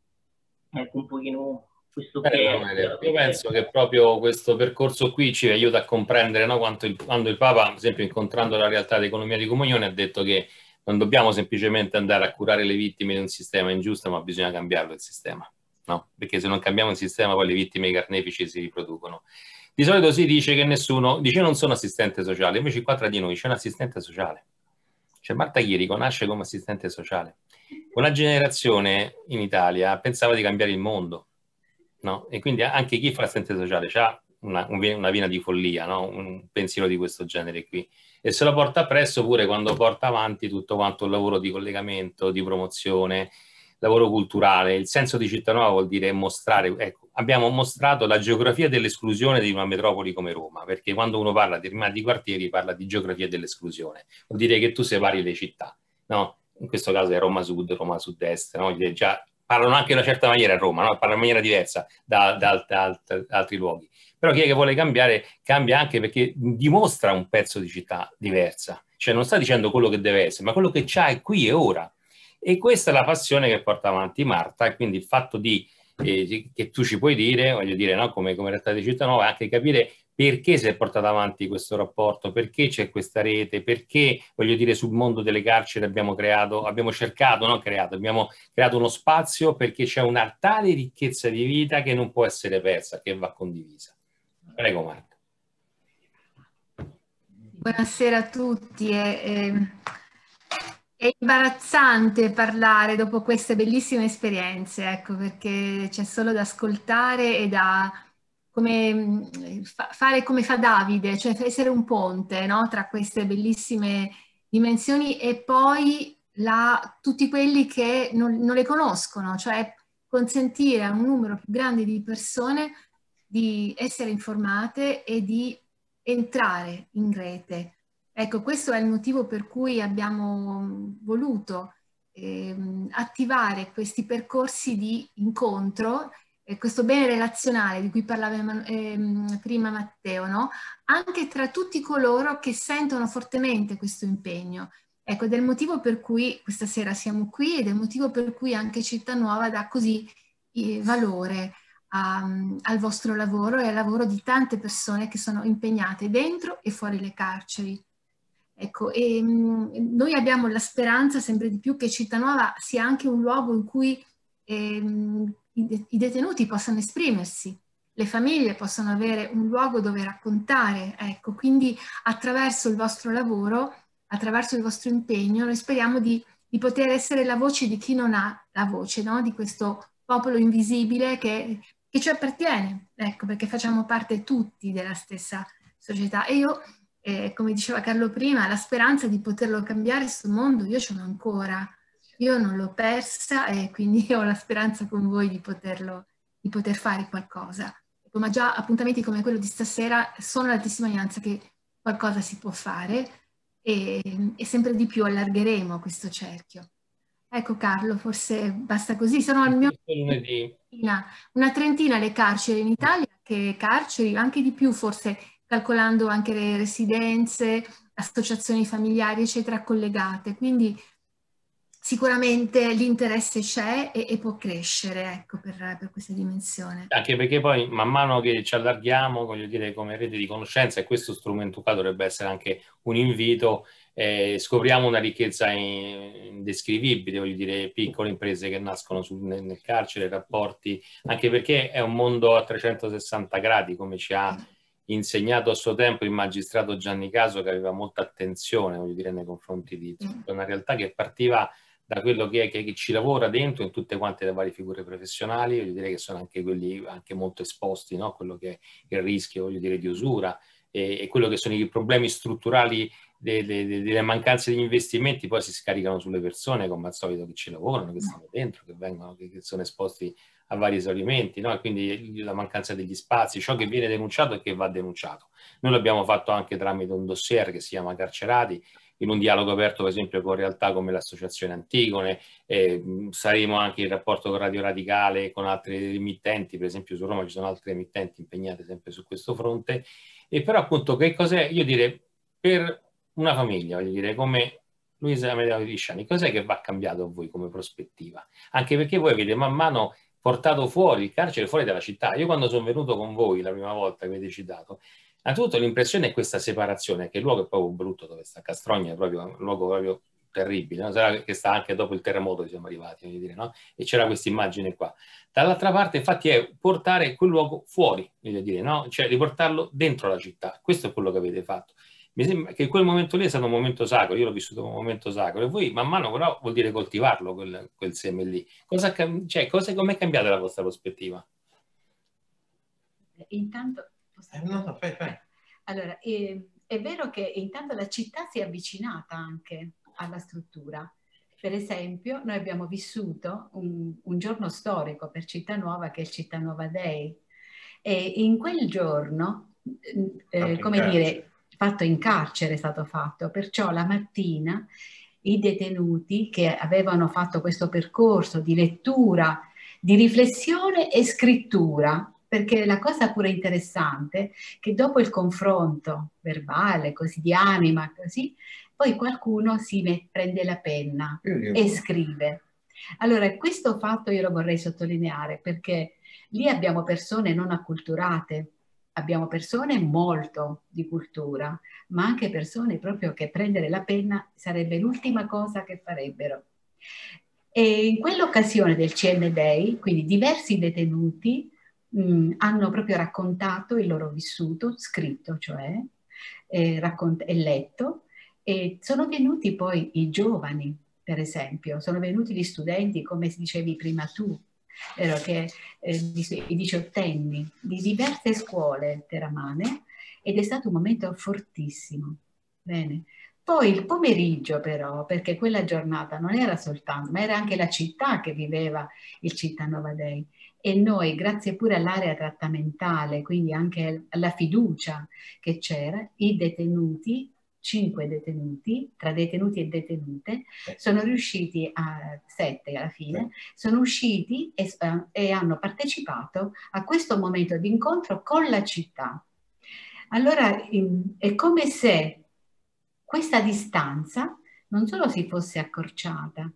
Ecco un pochino questo Beh, che è, Io penso che proprio questo percorso qui ci aiuta a comprendere no, quanto il, quando il Papa, ad esempio incontrando la realtà dell'economia di comunione, ha detto che non dobbiamo semplicemente andare a curare le vittime di un sistema ingiusto, ma bisogna cambiarlo il sistema, no? Perché se non cambiamo il sistema poi le vittime carnefici si riproducono. Di solito si dice che nessuno, dice non sono assistente sociale, invece qua tra di noi c'è un assistente sociale. Cioè Marta Chirico nasce come assistente sociale. Una generazione in Italia pensava di cambiare il mondo, no? E quindi anche chi fa l'assistente sociale ha una, una vena di follia, no? un pensiero di questo genere qui e se lo porta appresso pure quando porta avanti tutto quanto il lavoro di collegamento, di promozione, lavoro culturale. Il senso di città nuova vuol dire mostrare, ecco, abbiamo mostrato la geografia dell'esclusione di una metropoli come Roma, perché quando uno parla di rimandi quartieri parla di geografia dell'esclusione, vuol dire che tu separi le città, no? In questo caso è Roma Sud, Roma Sud-Est, no? Già parlano anche in una certa maniera a Roma, no? parlano in maniera diversa da, da, da, da altri luoghi. Però chi è che vuole cambiare cambia anche perché dimostra un pezzo di città diversa. cioè non sta dicendo quello che deve essere, ma quello che c'ha è qui e ora. E questa è la passione che porta avanti Marta, e quindi il fatto di, eh, che tu ci puoi dire, voglio dire, no? come, come realtà di Città Nuova, anche capire perché si è portato avanti questo rapporto, perché c'è questa rete, perché, voglio dire, sul mondo delle carceri abbiamo creato, abbiamo cercato, non creato, abbiamo creato uno spazio perché c'è una tale ricchezza di vita che non può essere persa, che va condivisa. Prego Marco. Buonasera a tutti. È, è, imbarazzante parlare dopo queste bellissime esperienze, ecco, perché c'è solo da ascoltare e da come, fa, fare come fa Davide, cioè essere un ponte no? tra queste bellissime dimensioni e poi la, tutti quelli che non, non, le conoscono, cioè consentire a un numero più grande di persone di essere informate e di entrare in rete. Ecco, questo è il motivo per cui abbiamo voluto eh, attivare questi percorsi di incontro eh, questo bene relazionale di cui parlava eh, prima Matteo, no? anche tra tutti coloro che sentono fortemente questo impegno. Ecco, ed è il motivo per cui questa sera siamo qui ed è il motivo per cui anche Città Nuova dà così eh, valore a, al vostro lavoro e al lavoro di tante persone che sono impegnate dentro e fuori le carceri. Ecco, e, mh, noi abbiamo la speranza sempre di più che Città Nuova sia anche un luogo in cui ehm, i, i detenuti possano esprimersi, le famiglie possano avere un luogo dove raccontare. Ecco, quindi attraverso il vostro lavoro, attraverso il vostro impegno, noi speriamo di, di poter essere la voce di chi non ha la voce, no? di questo popolo invisibile che, che ci appartiene, ecco, perché facciamo parte tutti della stessa società. E io, eh, come diceva Carlo prima, la speranza di poterlo cambiare questo mondo, io ce l'ho ancora. Io non l'ho persa e quindi ho la speranza con voi di, poterlo, di poter fare qualcosa. Ma già appuntamenti come quello di stasera sono la testimonianza che qualcosa si può fare e, e sempre di più allargheremo questo cerchio. Ecco Carlo, forse basta così. Sono al mio... Una trentina le carceri in Italia, che carceri, anche di più forse calcolando anche le residenze, associazioni familiari, eccetera, collegate. Quindi sicuramente l'interesse c'è e, e, può crescere ecco, per, per, questa dimensione. Anche perché poi man mano che ci allarghiamo, voglio dire, come rete di conoscenza, e questo strumento qua dovrebbe essere anche un invito, eh, scopriamo una ricchezza indescrivibile, voglio dire, piccole imprese che nascono sul, nel, carcere, rapporti, anche perché è un mondo a 360 gradi, come ci ha insegnato a suo tempo il magistrato Gianni Caso, che aveva molta attenzione, voglio dire, nei confronti di mm. una realtà che partiva da quello che, è, che, che, ci lavora dentro in tutte quante le varie figure professionali, voglio dire che sono anche quelli anche molto esposti, no? quello che è il rischio, voglio dire, di usura e, e quello che sono i problemi strutturali delle, delle, mancanze di investimenti poi si scaricano sulle persone come al solito che ci lavorano, che stanno dentro, che, vengono, che, che sono esposti a vari esaurimenti, no? quindi la mancanza degli spazi, ciò che viene denunciato e che va denunciato. Noi l'abbiamo fatto anche tramite un dossier che si chiama Carcerati, in un dialogo aperto per esempio con realtà come l'associazione Antigone, eh, saremo anche in rapporto con Radio Radicale e con altre emittenti, per esempio su Roma ci sono altre emittenti impegnate sempre su questo fronte, e però appunto che cos'è, io direi, per una famiglia, voglio dire, come Luisa Amedeo Crisciani, cos'è che va cambiato a voi come prospettiva? Anche perché voi avete man mano portato fuori il carcere fuori dalla città. Io quando sono venuto con voi la prima volta che avete citato, Innanzitutto l'impressione è questa separazione, che il luogo è proprio brutto dove sta Castrogna, è proprio un luogo proprio terribile, no? Sarà che sta anche dopo il terremoto siamo arrivati, dire, no? E c'era questa immagine qua. Dall'altra parte infatti è portare quel luogo fuori, voglio dire, no? Cioè riportarlo dentro la città. Questo è quello che avete fatto. Mi sembra che quel momento lì è stato un momento sacro, io l'ho vissuto come un momento sacro e voi man mano però vuol dire coltivarlo quel, quel seme lì. Cosa, cioè, cosa, com'è cambiata la vostra prospettiva? Intanto eh, no, no, fai, fai. Allora, eh, è vero che intanto la città si è avvicinata anche alla struttura. Per esempio, noi abbiamo vissuto un, un giorno storico per Città Nuova che è il Città Nuova Day e in quel giorno, eh, come dire, fatto in carcere è stato fatto, perciò la mattina i detenuti che avevano fatto questo percorso di lettura, di riflessione e scrittura perché la cosa pure interessante è che dopo il confronto verbale, così di anima, così, poi qualcuno si prende la penna e scrive. Allora, questo fatto io lo vorrei sottolineare perché lì abbiamo persone non acculturate, abbiamo persone molto di cultura, ma anche persone proprio che prendere la penna sarebbe l'ultima cosa che farebbero. E in quell'occasione del CN Day, quindi diversi detenuti mh, hanno proprio raccontato il loro vissuto, scritto cioè, e, raccont- e letto, e sono venuti poi i giovani, per esempio, sono venuti gli studenti, come dicevi prima tu, vero, che, eh, i diciottenni di diverse scuole teramane ed è stato un momento fortissimo. Bene. Poi il pomeriggio però, perché quella giornata non era soltanto, ma era anche la città che viveva il Città Nova Dei e noi, grazie pure all'area trattamentale, quindi anche alla fiducia che c'era, i detenuti cinque detenuti, tra detenuti e detenute, sono riusciti a sette alla fine, sono usciti e, uh, e hanno partecipato a questo momento di incontro con la città. Allora è come se questa distanza non solo si fosse accorciata,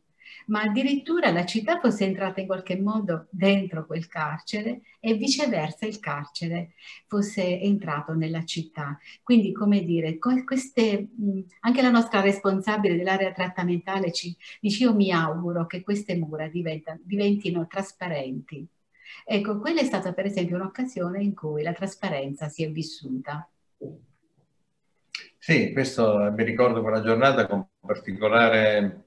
ma addirittura la città fosse entrata in qualche modo dentro quel carcere e viceversa il carcere fosse entrato nella città. Quindi, come dire, queste, anche la nostra responsabile dell'area trattamentale ci dice io mi auguro che queste mura diventino trasparenti. Ecco, quella è stata per esempio un'occasione in cui la trasparenza si è vissuta. Sì, questo mi ricordo quella giornata con particolare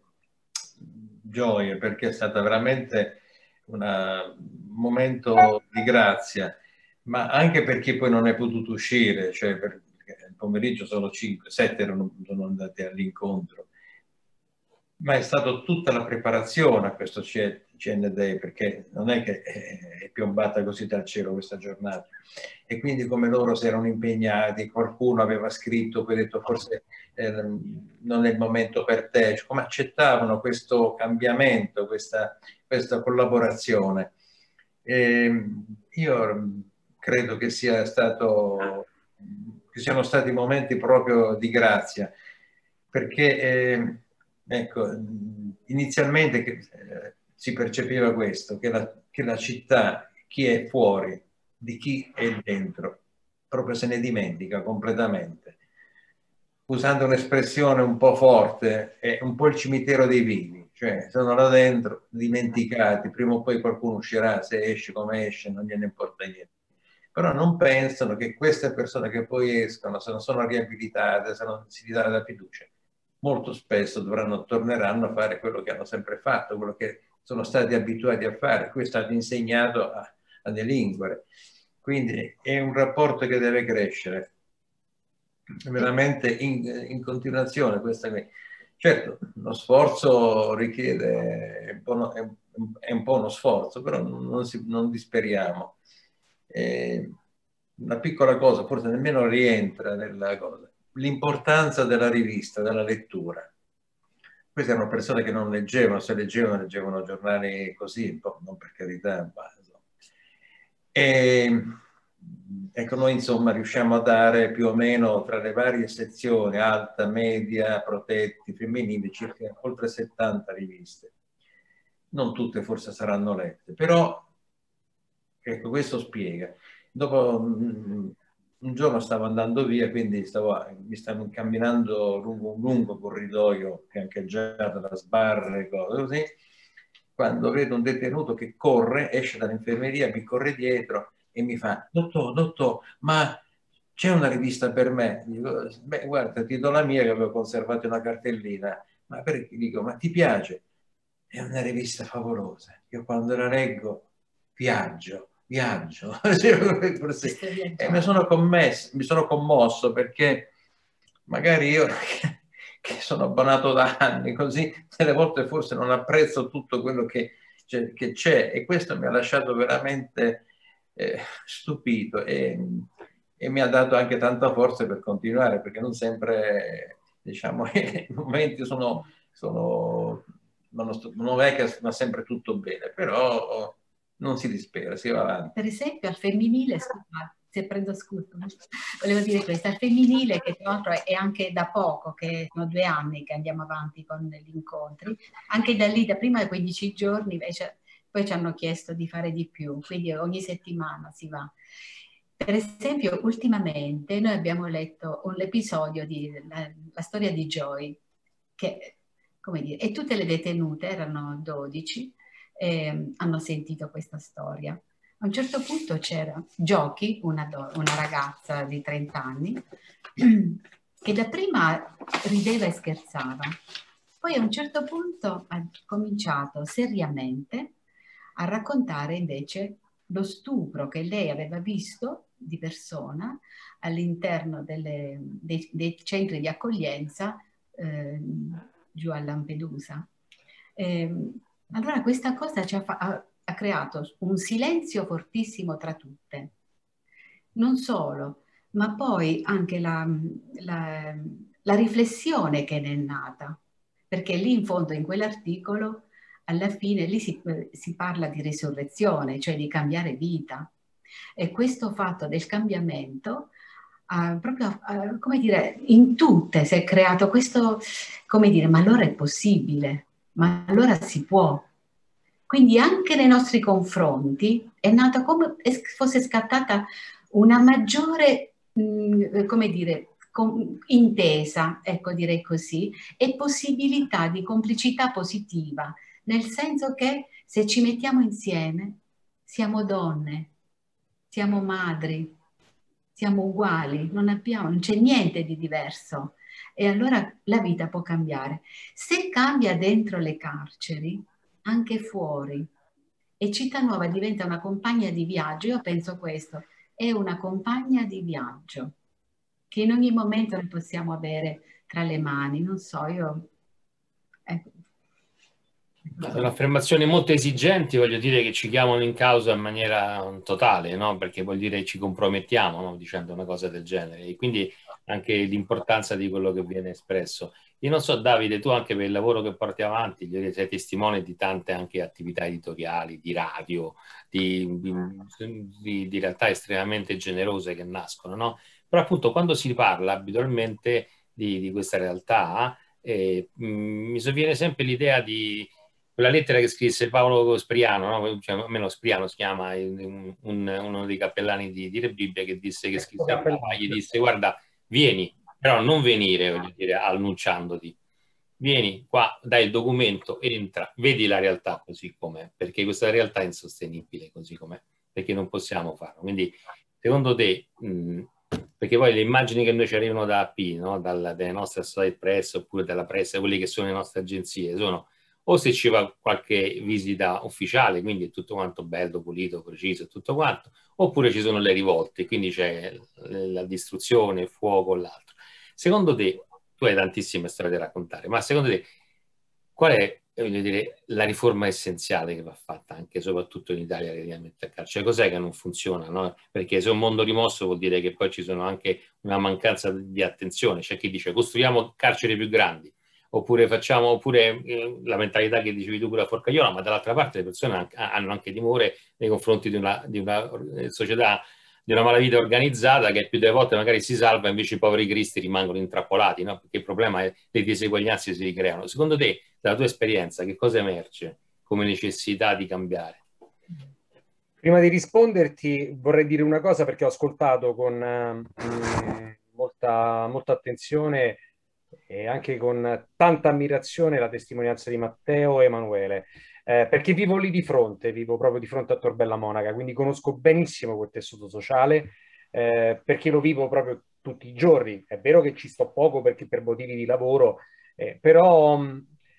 gioia perché è stato veramente un momento di grazia, ma anche perché poi non è potuto uscire, cioè per, il pomeriggio solo 5, 7 erano, sono andati all'incontro, ma è stata tutta la preparazione a questo CND perché non è che è piombata così dal cielo questa giornata e quindi come loro si erano impegnati, qualcuno aveva scritto, poi detto forse eh, non è il momento per te, cioè, come accettavano questo cambiamento, questa, questa collaborazione. E io credo che sia stato che siano stati momenti proprio di grazia perché eh, ecco inizialmente eh, si percepiva questo che la, che la città chi è fuori di chi è dentro, proprio se ne dimentica completamente. Usando un'espressione un po' forte, è un po' il cimitero dei vivi, cioè sono là dentro, dimenticati, prima o poi qualcuno uscirà, se esce come esce, non gliene importa niente. Però non pensano che queste persone che poi escono, se non sono riabilitate, se non si gli dà la fiducia, molto spesso dovranno, torneranno a fare quello che hanno sempre fatto, quello che sono stati abituati a fare, cui è stato insegnato a, a delinquere. Quindi è un rapporto che deve crescere veramente in, in continuazione. Questa qui. Certo, lo sforzo richiede, è un po', è un po uno sforzo, però non, si, non disperiamo. Eh, una piccola cosa, forse nemmeno rientra nella cosa, l'importanza della rivista, della lettura. Queste erano persone che non leggevano, se leggevano, leggevano giornali così, non per carità, ma e, ecco, noi insomma riusciamo a dare più o meno tra le varie sezioni, alta, media, protetti, femminili, circa oltre 70 riviste. Non tutte forse saranno lette, però ecco, questo spiega. Dopo mm, un giorno stavo andando via, quindi stavo, mi stavo incamminando lungo un lungo corridoio fiancheggiato da sbarre e cose così, quando vedo un detenuto che corre, esce dall'infermeria, mi corre dietro e mi fa, dottor, dottor, ma c'è una rivista per me? Dico, beh, guarda, ti do la mia che avevo conservato una cartellina. Ma perché? Dico, ma ti piace? È una rivista favolosa. Io quando la leggo viaggio, viaggio. e mi sono, commesso, mi sono commosso perché magari io che sono abbonato da anni, così delle volte forse non apprezzo tutto quello che, che c'è e questo mi ha lasciato veramente eh, stupito e, e, mi ha dato anche tanta forza per continuare perché non sempre, diciamo, i momenti sono, sono non, è che va sempre tutto bene, però non si dispera, si va avanti. Per esempio al femminile, scusa, se prendo scusa, volevo dire questo, al femminile che tra l'altro è anche da poco, che sono due anni che andiamo avanti con gli incontri, anche da lì, da prima 15 giorni, invece, poi ci hanno chiesto di fare di più, quindi ogni settimana si va. Per esempio, ultimamente noi abbiamo letto un episodio di la, la storia di Joy, che, come dire, e tutte le detenute, erano 12, eh, hanno sentito questa storia. A un certo punto c'era Giochi, una, una ragazza di 30 anni, che da prima rideva e scherzava, poi a un certo punto ha cominciato seriamente a raccontare invece lo stupro che lei aveva visto di persona all'interno dei, dei, centri di accoglienza eh, giù a Lampedusa. Eh, allora questa cosa ci ha, ha, ha, creato un silenzio fortissimo tra tutte. Non solo, ma poi anche la, la, la riflessione che ne è nata, perché lì in fondo in quell'articolo alla fine lì si, si parla di risurrezione, cioè di cambiare vita. E questo fatto del cambiamento, uh, proprio, uh, come dire, in tutte si è creato questo, come dire, ma allora è possibile, ma allora si può. Quindi anche nei nostri confronti è nata come se fosse scattata una maggiore, come dire, intesa, ecco direi così, e possibilità di complicità positiva, nel senso che se ci mettiamo insieme siamo donne, siamo madri, siamo uguali, non, abbiamo, non c'è niente di diverso e allora la vita può cambiare. Se cambia dentro le carceri, anche fuori, e Città diventa una compagna di viaggio, io penso questo, è una compagna di viaggio che in ogni momento possiamo avere tra le mani, non so, io... Ecco, sono affermazioni molto esigenti, voglio dire che ci chiamano in causa in maniera totale, no? perché vuol dire che ci compromettiamo no? dicendo una cosa del genere e quindi anche l'importanza di quello che viene espresso. Io non so Davide, tu anche per il lavoro che porti avanti, sei testimone di tante anche attività editoriali, di radio, di, di, di realtà estremamente generose che nascono, no? Però appunto quando si parla abitualmente di, di questa realtà eh, mh, mi sovviene sempre l'idea di quella lettera che scrisse Paolo Spriano, no? cioè, almeno Spriano si chiama un, un, uno dei cappellani di, di Re Bibbia, che disse che scrisse a Papa, gli disse guarda, vieni, però non venire, voglio dire, annunciandoti. Vieni qua, dai il documento, entra, vedi la realtà così com'è, perché questa realtà è insostenibile così com'è, perché non possiamo farlo. Quindi, secondo te, mh, perché poi le immagini che noi ci arrivano da AP, no? Dalle nostre Associated Press oppure dalla press, quelle che sono le nostre agenzie, sono o se ci va qualche visita ufficiale, quindi è tutto quanto bello, pulito, preciso tutto quanto, oppure ci sono le rivolte, quindi c'è la distruzione, il fuoco, l'altro. Secondo te, tu hai tantissime storie da raccontare, ma secondo te qual è dire, la riforma essenziale che va fatta anche soprattutto in Italia relativamente al carcere? Cos'è che non funziona? No? Perché se un mondo rimosso vuol dire che poi ci sono anche una mancanza di attenzione. C'è chi dice costruiamo carceri più grandi, oppure facciamo oppure eh, la mentalità che dicevi tu con la forcaiola, ma dall'altra parte le persone hanno anche timore nei confronti di una, di una eh, società, di una malavita organizzata che più delle volte magari si salva, invece i poveri cristi rimangono intrappolati, no? perché il problema è che le diseguaglianze si ricreano. Secondo te, dalla tua esperienza, che cosa emerge come necessità di cambiare? Prima di risponderti vorrei dire una cosa perché ho ascoltato con eh, molta, molta attenzione e anche con tanta ammirazione la testimonianza di Matteo e Emanuele, eh, perché vivo lì di fronte, vivo proprio di fronte a Torbella Monaca, quindi conosco benissimo quel tessuto sociale, eh, perché lo vivo proprio tutti i giorni. È vero che ci sto poco perché per motivi di lavoro, eh, però mm,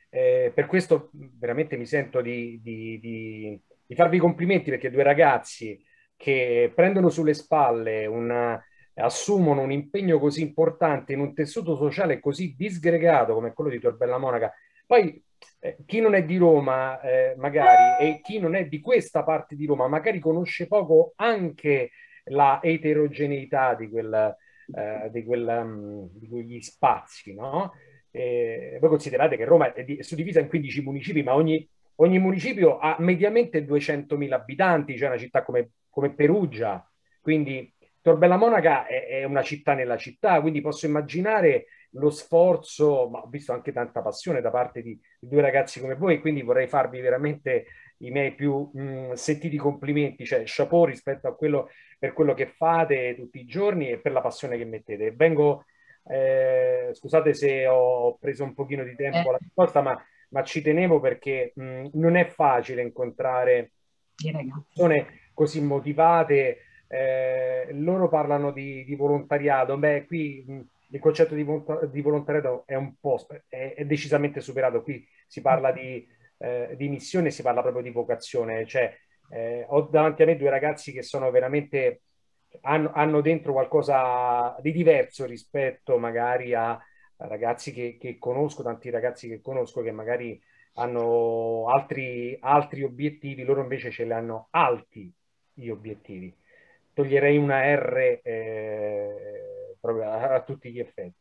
eh, per questo veramente mi sento di, di, di, di farvi complimenti perché due ragazzi che prendono sulle spalle una assumono un impegno così importante in un tessuto sociale così disgregato come quello di Torbella Monaca. Poi eh, chi non è di Roma, eh, magari, e chi non è di questa parte di Roma, magari conosce poco anche la eterogeneità di, quel, eh, di, quel, um, di quegli spazi, no? voi considerate che Roma è, di, è suddivisa in 15 municipi, ma ogni, ogni municipio ha mediamente 200.000 abitanti, cioè una città come, come Perugia, quindi Torbella Monaca è, è, una città nella città, quindi posso immaginare lo sforzo, ma ho visto anche tanta passione da parte di, di due ragazzi come voi, quindi vorrei farvi veramente i miei più mh, sentiti complimenti, cioè chapeau rispetto a quello per quello che fate tutti i giorni e per la passione che mettete. Vengo, eh, scusate se ho preso un pochino di tempo eh. la risposta, ma, ma, ci tenevo perché mh, non è facile incontrare persone così motivate eh, loro parlano di, di, volontariato, beh, qui il concetto di, di, volontariato è un po' è, è, decisamente superato. Qui si parla di, eh, di missione, si parla proprio di vocazione. Cioè, eh, ho davanti a me due ragazzi che sono veramente hanno, hanno dentro qualcosa di diverso rispetto magari a, a ragazzi che, che, conosco, tanti ragazzi che conosco che magari hanno altri, altri obiettivi, loro invece ce li hanno alti gli obiettivi toglierei una R eh, proprio a, a, tutti gli effetti.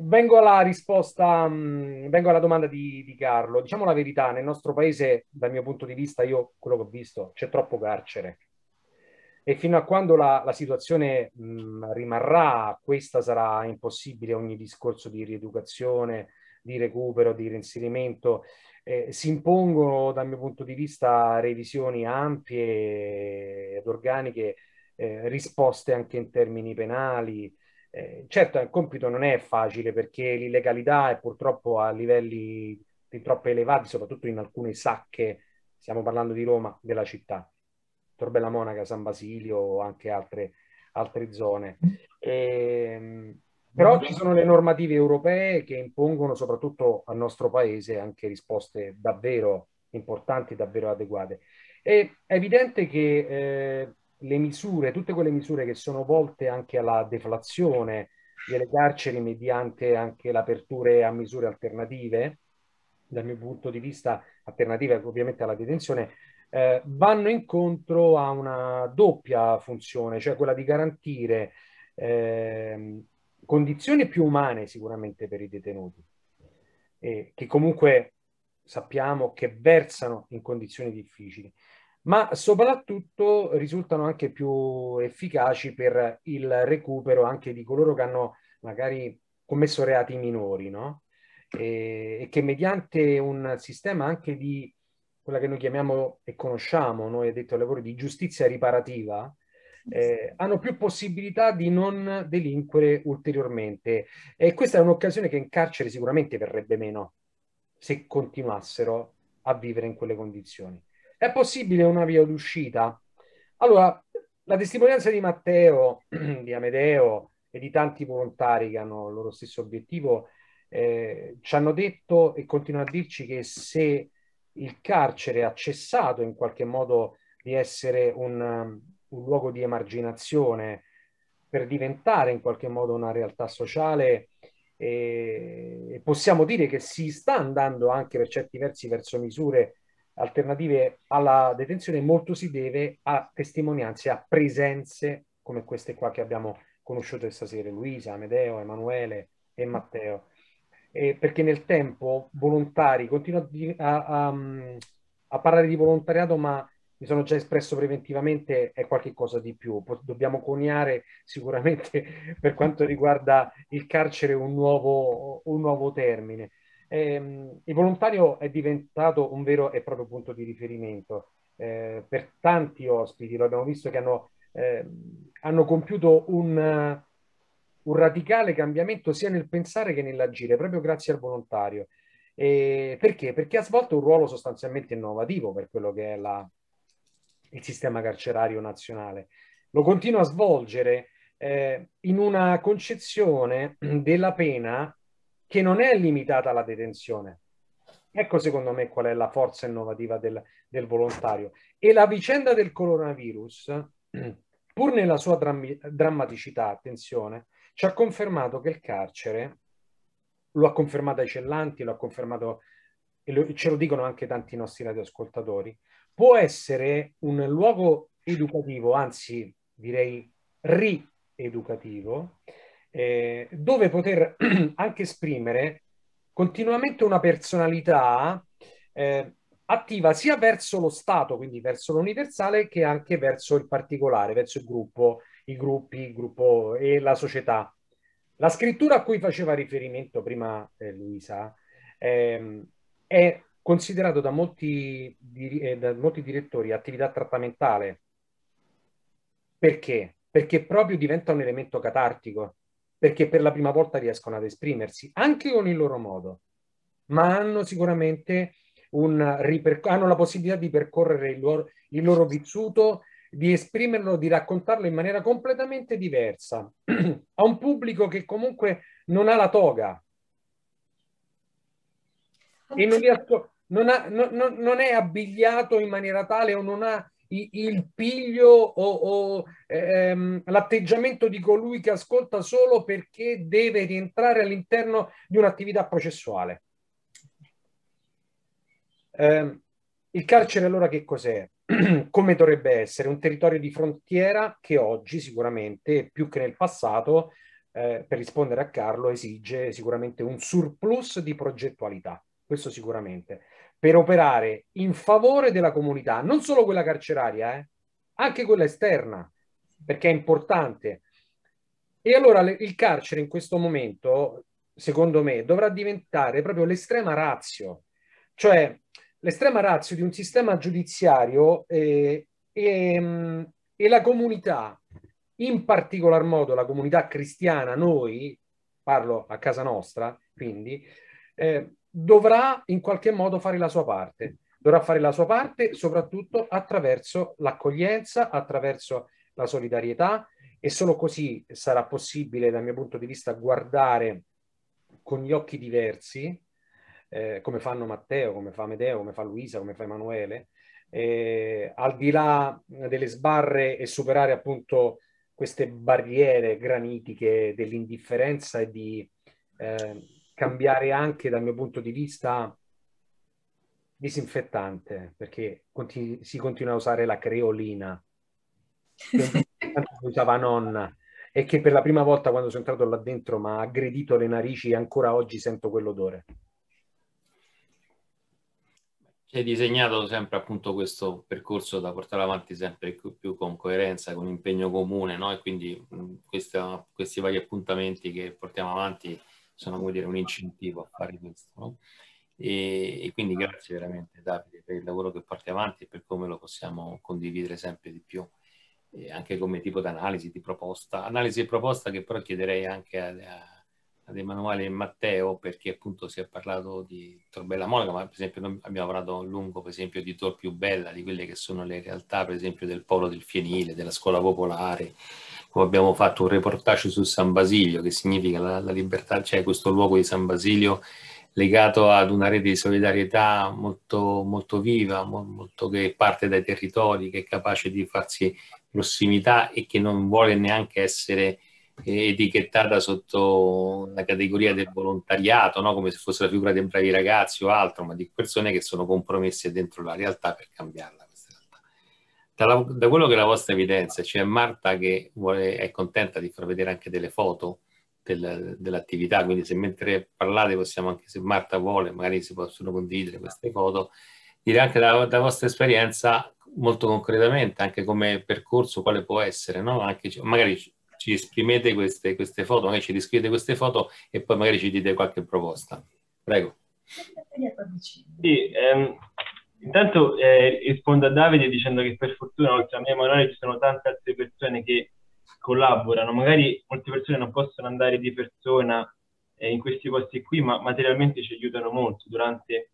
Vengo alla risposta, mh, mm, vengo alla domanda di, di, Carlo. Diciamo la verità, nel nostro paese, dal mio punto di vista, io quello che ho visto, c'è troppo carcere. E fino a quando la, la situazione mh, mm, rimarrà, questa sarà impossibile ogni discorso di rieducazione, di recupero, di reinserimento. Eh, si impongono, dal mio punto di vista, revisioni ampie ed organiche eh, risposte anche in termini penali. Eh, certo, il compito non è facile perché l'illegalità è purtroppo a livelli troppo elevati, soprattutto in alcune sacche, stiamo parlando di Roma, della città, Torbella Monaca, San Basilio anche altre, altre zone. E, ehm, però ci sono le normative europee che impongono soprattutto al nostro paese anche risposte davvero importanti, davvero adeguate. E è evidente che eh, le misure, tutte quelle misure che sono volte anche alla deflazione delle carceri mediante anche l'apertura a misure alternative, dal mio punto di vista alternative ovviamente alla detenzione, eh, vanno incontro a una doppia funzione, cioè quella di garantire eh, condizioni più umane sicuramente per i detenuti, eh, che comunque sappiamo che versano in condizioni difficili, ma soprattutto risultano anche più efficaci per il recupero anche di coloro che hanno magari commesso reati minori, no? E, e che mediante un sistema anche di quella che noi chiamiamo e conosciamo, noi addetti ai lavori di giustizia riparativa, eh, hanno più possibilità di non delinquere ulteriormente. E questa è un'occasione che in carcere sicuramente verrebbe meno se continuassero a vivere in quelle condizioni. È possibile una via d'uscita? Allora, la testimonianza di Matteo, di Amedeo e di tanti volontari che hanno il loro stesso obiettivo eh, ci hanno detto e continuano a dirci che se il carcere ha cessato in qualche modo di essere un, un luogo di emarginazione per diventare in qualche modo una realtà sociale, eh, possiamo dire che si sta andando anche per certi versi verso misure alternative alla detenzione, molto si deve a testimonianze, a presenze come queste qua che abbiamo conosciuto stasera, Luisa, Amedeo, Emanuele e Matteo. E perché nel tempo volontari, continuo a, a, a, parlare di volontariato, ma mi sono già espresso preventivamente, è qualcosa di più. Dobbiamo coniare sicuramente per quanto riguarda il carcere un nuovo, un nuovo termine. Eh, il volontario è diventato un vero e proprio punto di riferimento eh, per tanti ospiti, lo abbiamo visto che hanno, eh, hanno compiuto un, un, radicale cambiamento sia nel pensare che nell'agire, proprio grazie al volontario. perché? Perché ha svolto un ruolo sostanzialmente innovativo per quello che è la, il sistema carcerario nazionale. Lo continua a svolgere eh, in una concezione della pena che non è limitata alla detenzione. Ecco secondo me qual è la forza innovativa del, del volontario. E la vicenda del coronavirus, pur nella sua drammi- drammaticità, attenzione, ci ha confermato che il carcere, lo ha confermato ai cellanti, lo ha confermato, e lo, ce lo dicono anche tanti nostri radioascoltatori, può essere un luogo educativo, anzi direi rieducativo, eh, dove poter anche esprimere continuamente una personalità eh, attiva sia verso lo Stato, quindi verso l'universale, che anche verso il particolare, verso il gruppo, i gruppi, il gruppo e la società. La scrittura a cui faceva riferimento prima eh, Luisa ehm, è considerato da molti, di, eh, da molti direttori attività trattamentale. Perché? Perché proprio diventa un elemento catartico, perché per la prima volta riescono ad esprimersi, anche con il loro modo, ma hanno sicuramente un riper- hanno la possibilità di percorrere il loro, il loro vissuto, di esprimerlo, di raccontarlo in maniera completamente diversa a un pubblico che comunque non ha la toga. E non, riesco, non, ha, no, non è abbigliato in maniera tale o non ha il piglio o, o ehm, l'atteggiamento di colui che ascolta solo perché deve rientrare all'interno di un'attività processuale. Eh, il carcere allora che cos'è? Come dovrebbe essere? Un territorio di frontiera che oggi sicuramente, più che nel passato, eh, per rispondere a Carlo, esige sicuramente un surplus di progettualità, questo sicuramente, per operare in favore della comunità, non solo quella carceraria, eh, anche quella esterna, perché è importante. E allora il carcere in questo momento, secondo me, dovrà diventare proprio l'estrema razio, cioè l'estrema razza di un sistema giudiziario eh, e, e, la comunità, in particolar modo la comunità cristiana, noi, parlo a casa nostra, quindi, eh, dovrà in qualche modo fare la sua parte. Dovrà fare la sua parte soprattutto attraverso l'accoglienza, attraverso la solidarietà e solo così sarà possibile, dal mio punto di vista, guardare con gli occhi diversi eh, come fanno Matteo, come fa Medeo, come fa Luisa, come fa Emanuele, eh, al di là delle sbarre e superare appunto queste barriere granitiche dell'indifferenza e di eh, cambiare anche dal mio punto di vista disinfettante, perché continu- si continua a usare la creolina, che usava nonna, e che per la prima volta quando sono entrato là dentro mi ha aggredito le narici e ancora oggi sento quell'odore hai disegnato sempre appunto questo percorso da portare avanti sempre più con coerenza, con impegno comune, no? E quindi questa, questi vari appuntamenti che portiamo avanti sono come dire un incentivo a fare questo, no? E, e, quindi grazie veramente Davide per il lavoro che porti avanti e per come lo possiamo condividere sempre di più, e anche come tipo di analisi, di proposta. Analisi e proposta che però chiederei anche a, a ad Emanuele e Matteo perché appunto si è parlato di Tor Bella Monaca, ma per esempio noi abbiamo parlato a lungo per esempio di Tor più bella, di quelle che sono le realtà per esempio del polo del fienile, della scuola popolare, come abbiamo fatto un reportage su San Basilio che significa la, la libertà, cioè questo luogo di San Basilio legato ad una rete di solidarietà molto, molto viva, molto che parte dai territori, che è capace di farsi prossimità e che non vuole neanche essere etichettata sotto la categoria del volontariato, no? come se fosse la figura dei bravi ragazzi o altro, ma di persone che sono compromesse dentro la realtà per cambiarla. Da, da quello che la vostra evidenza, c'è Marta che vuole, è contenta di far vedere anche delle foto del, dell'attività, quindi se mentre parlate possiamo anche, se Marta vuole, magari si possono condividere queste foto, dire anche dalla, dalla vostra esperienza molto concretamente, anche come percorso, quale può essere, no? anche, magari ci esprimete queste, queste foto, magari ci descrivete queste foto e poi magari ci dite qualche proposta. Prego. Sì, ehm, intanto eh, rispondo a Davide dicendo che per fortuna oltre a me e Emanuele ci sono tante altre persone che collaborano, magari molte persone non possono andare di persona eh, in questi posti qui, ma materialmente ci aiutano molto. Durante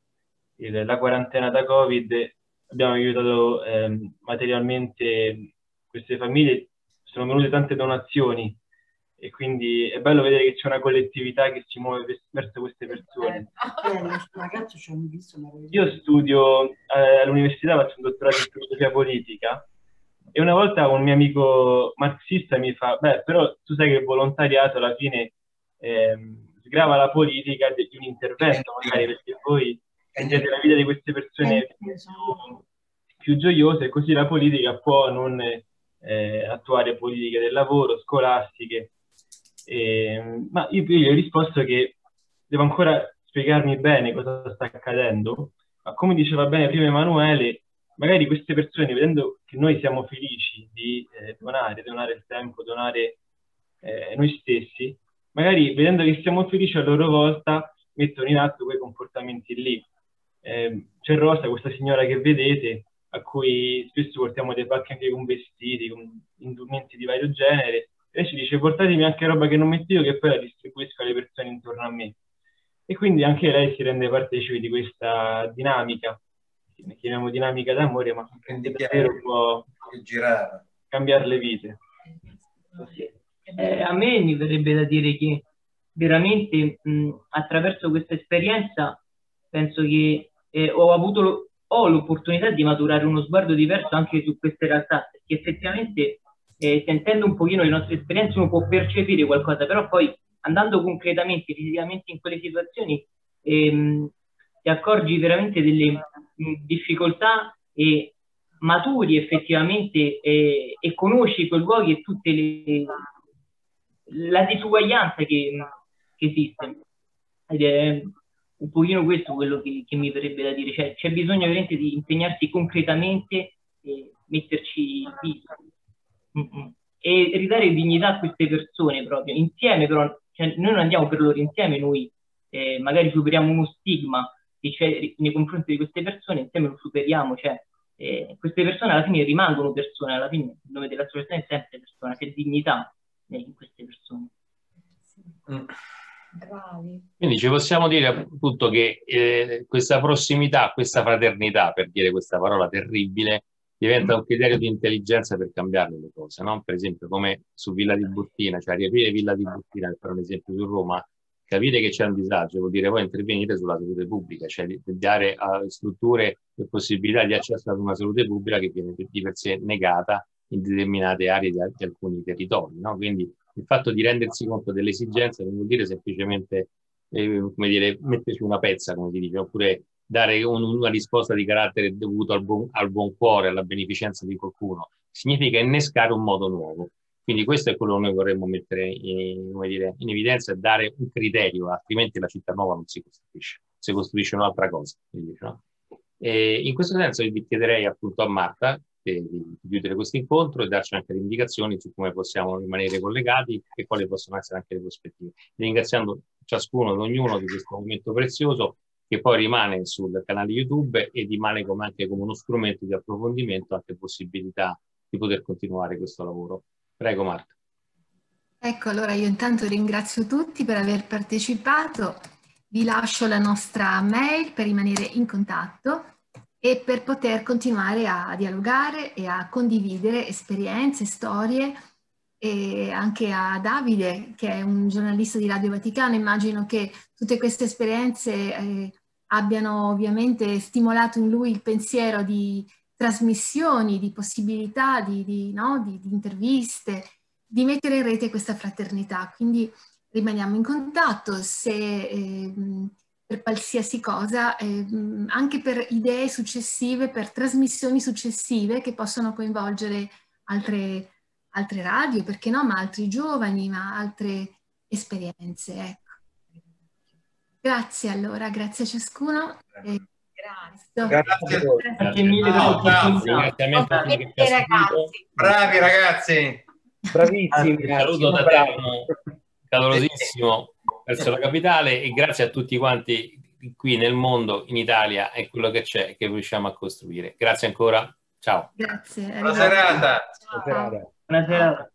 il, la quarantena da Covid abbiamo aiutato eh, materialmente queste famiglie sono venute tante donazioni e quindi è bello vedere che c'è una collettività che si muove verso queste persone. Io studio eh, all'università, faccio un dottorato in filosofia politica e una volta un mio amico marxista mi fa, beh, però tu sai che il volontariato alla fine eh, sgrava la politica di un intervento, magari perché voi rendete la vita di queste persone più, più gioiose e così la politica può non eh, attuare politiche del lavoro, scolastiche. Eh, ma io, io gli ho risposto che devo ancora spiegarmi bene cosa sta accadendo ma come diceva bene prima Emanuele, magari queste persone, vedendo che noi siamo felici di eh, donare, donare il tempo, donare eh, noi stessi, magari vedendo che siamo felici a loro volta mettono in atto quei comportamenti lì. Eh, c'è Rosa, questa signora che vedete, a cui spesso portiamo dei pacchi anche con vestiti, con indumenti di vario genere, e lei ci dice portatemi anche roba che non metto io che poi la distribuisco alle persone intorno a me. E quindi anche lei si rende partecipe di questa dinamica, ne chiamiamo dinamica d'amore, ma davvero può cambiare le vite. Eh, a me mi verrebbe da dire che veramente mh, attraverso questa esperienza penso che eh, ho avuto ho l'opportunità di maturare uno sguardo diverso anche su queste realtà, perché effettivamente eh, sentendo un pochino le nostre esperienze uno può percepire qualcosa, però poi andando concretamente, fisicamente in quelle situazioni, ehm, ti accorgi veramente delle difficoltà e maturi effettivamente eh, e conosci quei luoghi e tutte le la disuguaglianza che, che esiste. Ed è un pochino questo quello che, che mi verrebbe da dire, cioè c'è bisogno veramente di impegnarsi concretamente e metterci il viso. E ridare dignità a queste persone proprio, insieme però, cioè, noi non andiamo per loro insieme, noi eh, magari superiamo uno stigma che c'è nei confronti di queste persone, insieme lo superiamo, cioè eh, queste persone alla fine rimangono persone, alla fine il nome dell'associazione è sempre persona, c'è dignità in queste persone. Mm. Quindi ci possiamo dire appunto che eh, questa prossimità, questa fraternità, per dire questa parola terribile, diventa un criterio di intelligenza per cambiare le cose, no? Per esempio come su Villa di Burtina, cioè riaprire Villa di Burtina, per un esempio su Roma, capire che c'è un disagio vuol dire poi intervenire sulla salute pubblica, cioè dare a strutture e possibilità di accesso ad una salute pubblica che viene di per sé negata in determinate aree di, di alcuni territori. No? Quindi il fatto di rendersi conto delle esigenze non vuol dire semplicemente eh, come dire, metterci una pezza, come si dice, oppure dare un, una risposta di carattere dovuto al buon, al buon cuore, alla beneficenza di qualcuno. Significa innescare un modo nuovo. Quindi questo è quello che noi vorremmo mettere in, dire, in, evidenza e dare un criterio, altrimenti la città nuova non si costruisce, si costruisce un'altra cosa. Quindi, no? in questo senso vi chiederei appunto a Marta di, di chiudere questo incontro e darci anche le indicazioni su come possiamo rimanere collegati e quali possono essere anche le prospettive. Ringraziando ciascuno ed ognuno di questo momento prezioso che poi rimane sul canale YouTube e rimane come anche come uno strumento di approfondimento, anche possibilità di poter continuare questo lavoro. Prego Marta. Ecco, allora io intanto ringrazio tutti per aver partecipato, vi lascio la nostra mail per rimanere in contatto e per poter continuare a dialogare e a condividere esperienze, storie e anche a Davide che è un giornalista di Radio Vaticano. Immagino che tutte queste esperienze eh, abbiano ovviamente stimolato in lui il pensiero di trasmissioni, di possibilità, di, di, no? di, di interviste, di mettere in rete questa fraternità. Quindi rimaniamo in contatto. Se eh, per qualsiasi cosa, eh, anche per idee successive, per trasmissioni successive che possono coinvolgere altre, altre radio, perché no, ma altri giovani, ma altre esperienze. Grazie allora, grazie a ciascuno. E grazie. Grazie, grazie mille per ragazzi. Bravi ragazzi. Bravissimi. Un saluto da te, calorosissimo verso la capitale e grazie a tutti quanti qui nel mondo, in Italia e quello che c'è che riusciamo a costruire. Grazie ancora, ciao. Grazie. Buona serata. Buona serata.